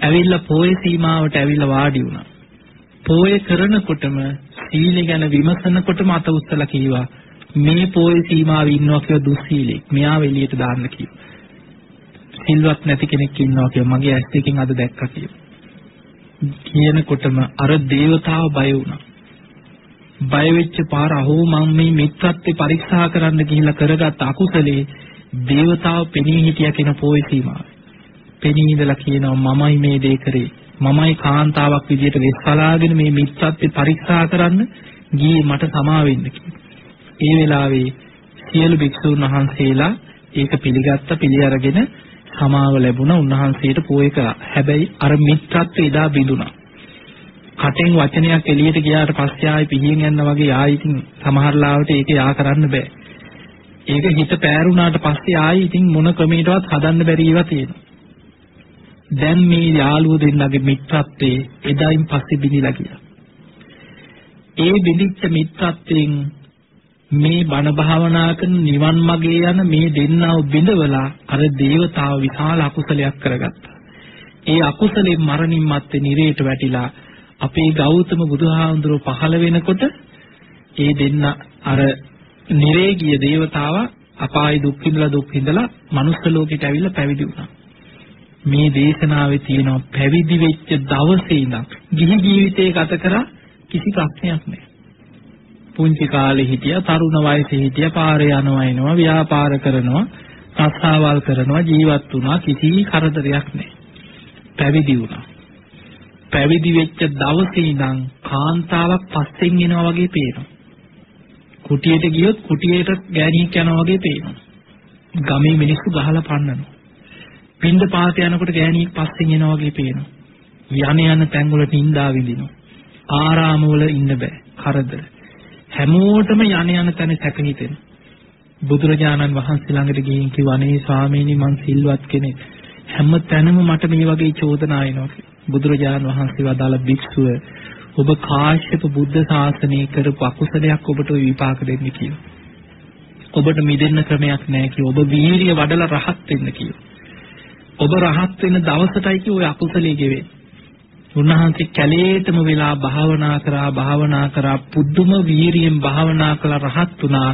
ඇවිල්ලා පෝය සීමාවට ඇවිල්ලා වාඩි වුණා. පෝය කරනකොටම සීල ගැන විමසනකොටම අත උස්සලා කිව්වා මේ පෝය සීමාවේ ඉන්නවා කියලා දුස්සීලෙක්. මෙයාව එළියට දාන්න කිව්වා. සිල්වත් නැති කෙනෙක් ඉන්නවා කියලා මගේ ඇස් දෙකෙන් අද දැක්කා කියලා. කියනකොටම අර దేవතාව බය වුණා. බය වෙච්ච පාර අහෝ මම මේ මිත්‍රත්වේ පරීක්ෂා කරන්න ගිහිල්ලා කරගත් අකුසලේ దేవතාව පෙනී හිටියා කියන පොයි සීමාව. පෙනී ඉඳලා කියනවා මමයි මේ දේ කරේ. මමයි කාන්තාවක් විදියට වෙස්සලාගෙන මේ මිත්‍රත්වේ පරීක්ෂා කරන්න ගියේ මට සමා වෙන්න ඒ වෙලාවේ සියලු භික්ෂුන් වහන්සේලා ඒක පිළිගත්ත පිළි අරගෙන සමාව ලැබුණා උන්වහන්සේට පෝය කළා. හැබැයි අර මිත්‍රත්වය එදා බිඳුණා. කටෙන් වචනයක් එළියට ගියාට පස්සේ ආයි පිහින් යනවා වගේ ආයි ඉතින් සමහර ලාවට ඒක යා කරන්න බෑ. ඒක හිත පෑරුණාට පස්සේ ආයි ඉතින් මොන ක්‍රමයකටවත් හදන්න බැරි ඒවා තියෙනවා. දැන් මේ යාළුවෝ දෙන්නගේ මිත්‍රත්වයේ එදායින් පස්සේ බිඳිලා ගියා. ඒ බිඳිච්ච මිත්‍රත්වයෙන් මේ බණ භාවනා කරන නිවන් මාගේ යන මේ දෙන්නව බිඳවලා අර දේවතාව විශාල අකුසලයක් කරගත්තා. ඒ අකුසලෙන් මරණින් මත්තේ නිරේට වැටිලා අපේ ගෞතම බුදුහාඳුරෝ පහළ වෙනකොට ඒ දෙන්න අර නිරේ ගිය දේවතාව අපායි දුක් විඳලා දුක් විඳලා මනුස්ස ලෝකෙට ඇවිල්ලා පැවිදි වුණා. මේ දේශනාවේ තියෙනවා පැවිදි වෙච්ච දවසේ ඉඳන් ගිහි ජීවිතේ ගත කරා කිසි ප්‍රශ්නයක් නැහැ. පුංචි කාලේ හිටියා තරුණ වයසේ හිටියා පාරේ යනවා එනවා ව්‍යාපාර කරනවා රස්සාවල් කරනවා ජීවත් වුණා කිසි කරදරයක් නැහැ. පැවිදි වුණා. පැවිදි වෙච්ච දවසේ ඉඳන් කාන්තාවක් පස්සෙන් එනවා වගේ පේනවා. කුටියට ගියොත් කුටියට ගෑණියෙක් යනවා වගේ පේනවා. ගමේ මිනිස්සු ගහලා පන්නනවා. පින්ඳ පාත යනකොට ගෑණියෙක් පස්සෙන් එනවා වගේ පේනවා. යන යන තැන් වල නින්දා විඳිනවා ආරාමවල ඉන්න බෑ. කරදර. හැමෝටම යන යන තැන සැක හිතෙන. බුදුරජාණන් වහන්සේ ළඟට ගිහින් කිව්වා අනේ ස්වාමීනි මං සිල්වත් කෙනෙක්. හැම තැනම මට මේ වගේ චෝදනා එනවා. බුදුරජාණන් වහන්සේ වදාළ භික්ෂුව ඔබ කාශ්‍යප බුද්ධ ශාසනය කරපු අකුසලයක් ඔබට විපාක දෙන්න කියලා. ඔබට මිදෙන්න ක්‍රමයක් නැහැ කියලා. ඔබ වීරිය වඩලා රහත් වෙන්න කියලා. ඔබ රහත් වෙන දවසටයි කි ඔය අකුසලයේ ගෙවෙන්නේ. උන්වහන්සේ කැලේටම වෙලා භාවනා කරා භාවනා කරා පුදුම වීරියෙන් භාවනා කළා රහත් වුණා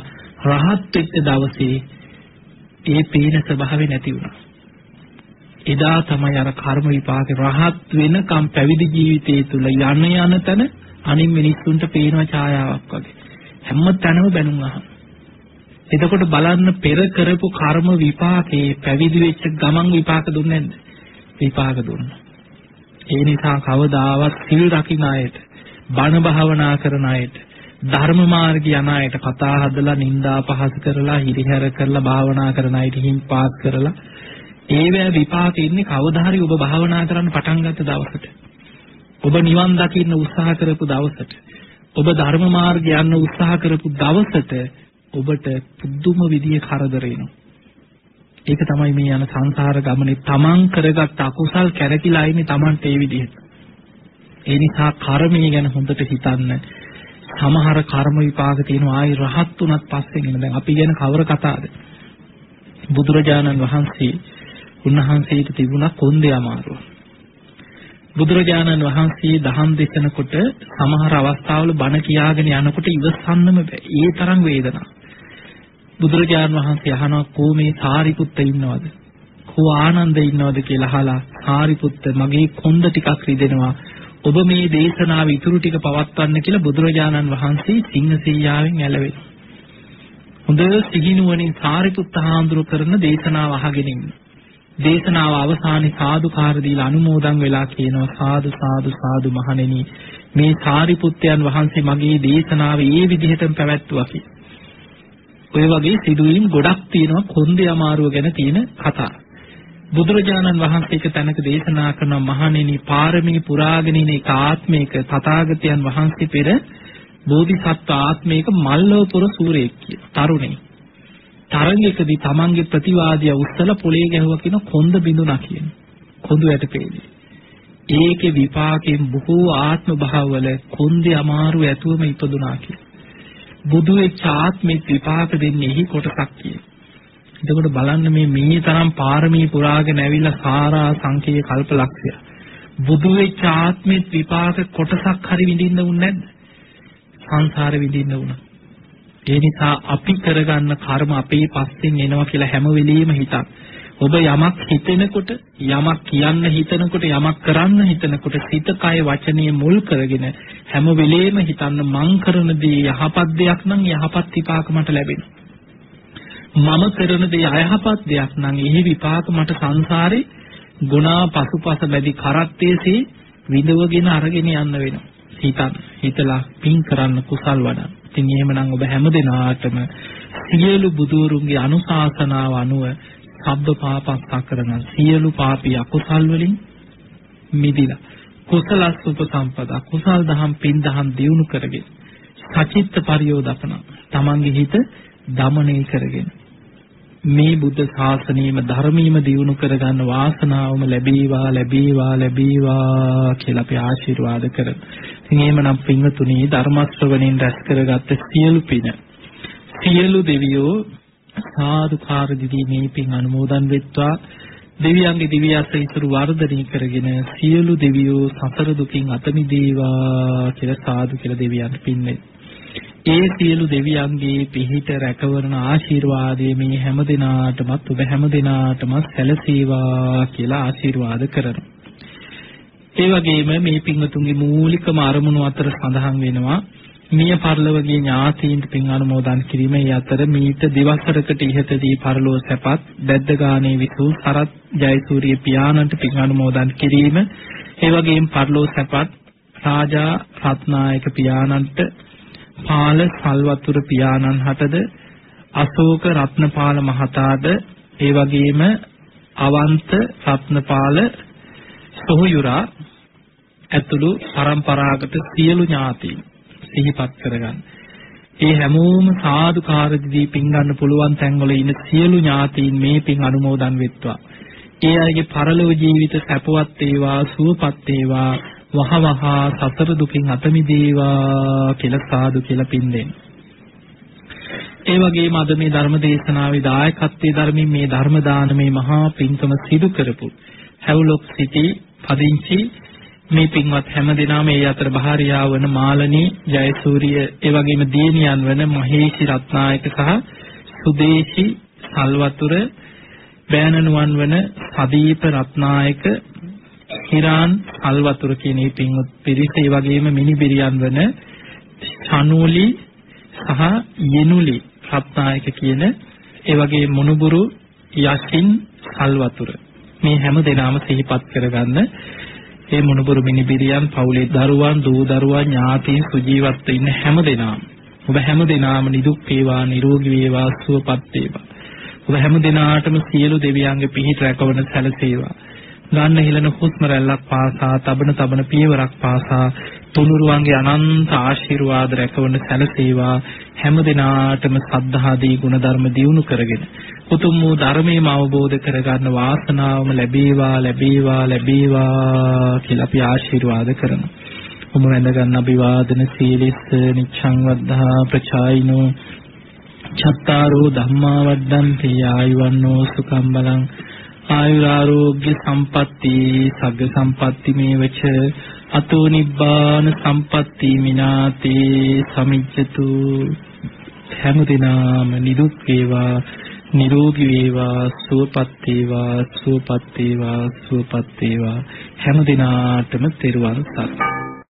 රහත් වෙච්ච දවසේ ඒ පේන ස්වභාවය නැති වුණා එදා තමයි අර කර්ම විපාකේ රහත් වෙනකම් පැවිදි ජීවිතය තුළ යන යන තැන අනින් මිනිස්සුන්ට පේන ඡායාවක් වගේ හැම තැනම බැනුම් අහන. එතකොට බලන්න පෙර කරපු කර්ම විපාකේ පැවිදි වෙච්ච ගමන් විපාක දුන්නේ නැද්ද? විපාක දුන්නා. ඒ නිසා කවදාවත් සිල් රකින්න අයට, බණ භාවනා කරන අයට, ධර්ම මාර්ගය යන අයට කතා හදලා නිନ୍ଦා පහස කරලා හිරිහැර කරලා භාවනා කරන අයට හිම් පාස් කරලා ඒවැ විපාක ඉන්නේ කවදා හරි ඔබ භාවනා කරන්න පටන් ගත්ත දවසට. ඔබ නිවන් දකින්න උත්සාහ කරපු දවසට. ඔබ ධර්ම මාර්ගය යන්න උත්සාහ කරපු දවසට ඔබට පුදුම විදිහේ කරදර එනවා. ඒක තමයි මේ යන සංසාර ගමනේ තමන් කරගත් අකුසල් කැරකිලා ඉන්නේ තමන්ට ඒ විදිහට. ඒ නිසා කර්මය ගැන හොඳට හිතන්න. සමහර කර්ම විපාක තියෙනවා ආයි රහත් උනත් පස්සේ එන දැන් අපි ගැන කවර කතාවද? බුදුරජාණන් වහන්සේ උන්වහන්සේට තිබුණා කොන්දේ අමාරුව. බුදුරජාණන් වහන්සේ දහම් දේශනකොට සමහර අවස්ථාවල බණ කියාගෙන යනකොට ඉවසන්නම බෑ. ඒ තරම් වේදනාවක්. බුදුරජාණන් වහන්සේ අහනවා කෝ මේ සාරිපුත්ත ඉන්නවද? කෝ ආනන්ද ඉන්නවද කියලා අහලා සාරිපුත්ත මගේ කොන්ද ටිකක් රිදෙනවා. ඔබ මේ දේශනාව ඉතුරු ටික පවත්වන්න කියලා බුදුරජාණන් වහන්සේ සිංහසීයාවෙන් ඇලවෙනවා. හොඳ සිහිනුවණින් සාරිපුත්ත හාමුදුරුවෝ කරන දේශනාව අහගෙන ඉන්නවා. දේශනාව අවසානයේ සාදුකාර දීලා අනුමෝදන් වෙලා කියනවා සාදු සාදු සාදු මහණෙනි මේ සාරිපුත්යන් වහන්සේ මගේ දේශනාව ඒ විදිහටම පැවැත්තුවා කියලා. ඔය වගේ සිදුවීම් ගොඩක් තියෙනවා කොන්දේ අමාරුව ගැන තියෙන කතා. බුදුරජාණන් වහන්සේ එක තැනක දේශනා කරන මහණෙනි පාරමී පුරාගෙන ඉන එක ආත්මයක තථාගතයන් වහන්සේ පෙර බෝධිසත්ව ආත්මයක මල්ලවපුර සූරයෙක් කියලා. තරුණෙක්. තරංගයකදී තමන්ගේ ප්‍රතිවාදියා උස්සලා පොලේ ගැහුවා කියන කොන්ද බිඳුනා කියන. කොඳු වැටපේදී. ඒකේ විපාකයෙන් බොහෝ ආත්ම භාවවල කොන්දේ අමාරු ඇතුවම ඉපදුනා කියලා. බුදු වෙච්ච ආත්මෙත් විපාක දෙන්නේ එහි කොටසක් කියලා. එතකොට බලන්න මේ මේ තරම් පාරමී පුරාගෙන ඇවිල්ලා සාරා සංකේය කල්පලක්ෂය. බුදු වෙච්ච ආත්මෙත් විපාක කොටසක් හරි විඳින්න උන්නේ නැද්ද? සංසාරේ විඳින්න උනා. ඒ නිසා අපි කරගන්න කර්ම අපේ පස්සෙන් එනවා කියලා හැම වෙලෙම හිතක්. ඔබ යමක් හිතෙනකොට යමක් කියන්න හිතනකොට යමක් කරන්න හිතනකොට සිත කය වචනේ මුල් කරගෙන හැම වෙලෙම හිතන්න මං කරන දේ යහපත් දෙයක් නම් යහපත් විපාක මට ලැබෙනවා. මම කරන දේ අයහපත් දෙයක් නම් එහි විපාක මට සංසාරේ ගුණා පසුපස බැදි කරත්තේසේ විඳවගෙන අරගෙන යන්න වෙනවා. හිතන්න හිතලා පින් කරන්න කුසල් වඩන්න. ඉතින් එහෙමනම් ඔබ හැමදෙනාටම සියලු බුදුරුන්ගේ අනුශාසනාව අනුව සබ්බ පාපස්සකරන සියලු පාපී අකුසල් වලින් මිදිලා කුසලස් උපසම්පදා කුසල් දහම් පින් දහම් දියුණු කරගෙන සචිත්ත පරියෝදපන තමන්ගේ හිත දමණය කරගෙන මේ බුද්ධ ශාසනයම ධර්මීයම දියුණු කරගන්න වාසනාවම ලැබේවා ලැබේවා ලැබේවා කියලා අපි ආශිර්වාද කරමු. ඉතින් එහෙමනම් පින්වතුනි ධර්ම ශ්‍රවණයෙන් රැස් කරගත්ත සියලු පින සියලු දෙවියෝ සාදුකාර දිදී මේ පින් අනුමෝදන් වෙත්වා දෙවියන්ගේ දිව්‍ය ආශ්‍රයතුරු වර්ධනය කරගෙන සියලු දෙවියෝ සතර දුකින් අත මිදේවා කියලා සාදු කියලා දෙවියන්ට පින්නේ. ඒ සියලු දෙවියන්ගේ පිහිට රැකවරන ආශිර්වාදයේ මේ හැම දිනාටමත් ඔබ හැම දිනාටම සැලසේවා කියලා ආශිර්වාද කරනවා. ඒ වගේම මේ පින්වතුන්ගේ මූලිකම අරමුණු අතර සඳහන් වෙනවා මිය පරලොවගේ ඥාතීන්ට පින් අනුමෝදන් කිරීම ඒ අතර මීට දිවසරකට ඉහතදී පරලොව සැපත් බැද්දගානේ විසූ සරත් ජයසූරිය පියාණන්ට පින් අනුමෝදන් කිරීම. ඒ වගේම පරලොව සැපත් රාජා රත්නායක පියාණන්ට පාල සල්වතුර පියාණන් හටද අශෝක රත්නපාල මහතාද ඒ වගේම අවන්ත රත්නපාල සොහොයුරා ඇතුළු පරම්පරාගත සියලු ඥාතීන්. සිහිපත් කරගන්න. ඒ හැමෝම සාදුකාර දිදී පින් ගන්න පුළුවන් තැන්වල ඉන්න සියලු ඥාතීන් මේ පින් අනුමෝදන් වෙත්වා. ඒ අයගේ පරලොව ජීවිත සැපවත් වේවා සුවපත් වේවා වහවහ සතර දුකින් අත මිදේවා කියලා සාදු කියලා පින් දෙන්න. ඒ වගේම අද මේ ධර්ම දේශනාවේ දායකත්වයේ ධර්මයෙන් මේ ධර්ම දානමේ මහා පින්කම සිදු කරපු හැවුලොක් සිටි පදිංචි මේ පින්වත් හැම දිනම ඒ අතර භාර්යාව වන මාලනී ජයසූරිය ඒ වගේම දියණියන් වන මහේෂි රත්නායක සහ සුදේශි සල්වතුර බෑනනුවන් වන සදීප රත්නායක හිරාන් අල්වතුර කියන මේ පින්වත් පිරිස ඒ වගේම මිනිබිරියන් වන චනුලි සහ යෙනුලි රත්නායක කියන ඒ වගේ මොනුබුරු යසින් සල්වතුර. මේ හැම දෙනාම සිහිපත් කරගන්න ඒ මොනුබුරු මිනිබිරියන් පවුලේ දරුවන් දූ දරුවන් ඥාතීන් සුජීවත්ව ඉන්න හැම දෙනාම ඔබ හැම දෙනාම නිදුක් වේවා නිරෝගී වේවා සුවපත් වේවා ඔබ හැම දිනාටම සියලු දෙවියන්ගේ පිහිට රැකවන සැලසේවා. ගන්න හිලන හුස්ම රැල්ලක් පාසා, තබන තබන පියවරක් පාසා තුනුරුවන්ගේ අනන්ත ආශිර්වාද රැකවන සැලසේවා. හැම දිනාටම සද්ධාදී ගුණධර්ම දියුණු කරගෙන උතුම් වූ ධර්මයේම අවබෝධ කරගන්න වාසනාවම ලැබේවා ලැබේවා ලැබේවා කියලා අපි ආශිර්වාද කරනවා. ඔබ වැඳ ගන්න අභිවාදන සීලිස්ස නිච්ඡං වද්ධා ප්‍රචායිනෝ. චත්තාරෝ ධම්මා වඩ්ඩන්ති ආයුවන්නෝ සුඛම් බලං. ආයුරාෝග්‍ය සම්පatti සග්ග සම්පatti මේවච. අතෝ නිබ්බාන සම්පatti මිනාතේ සමිච්ඡතු හැමදිනාම නිදුක් වේවා. නිරෝගී වේවා සුවපත් වේවා සුවපත් වේවා සුවපත් වේවා. හැමදිනාටම තෙරුවන් සරණයි.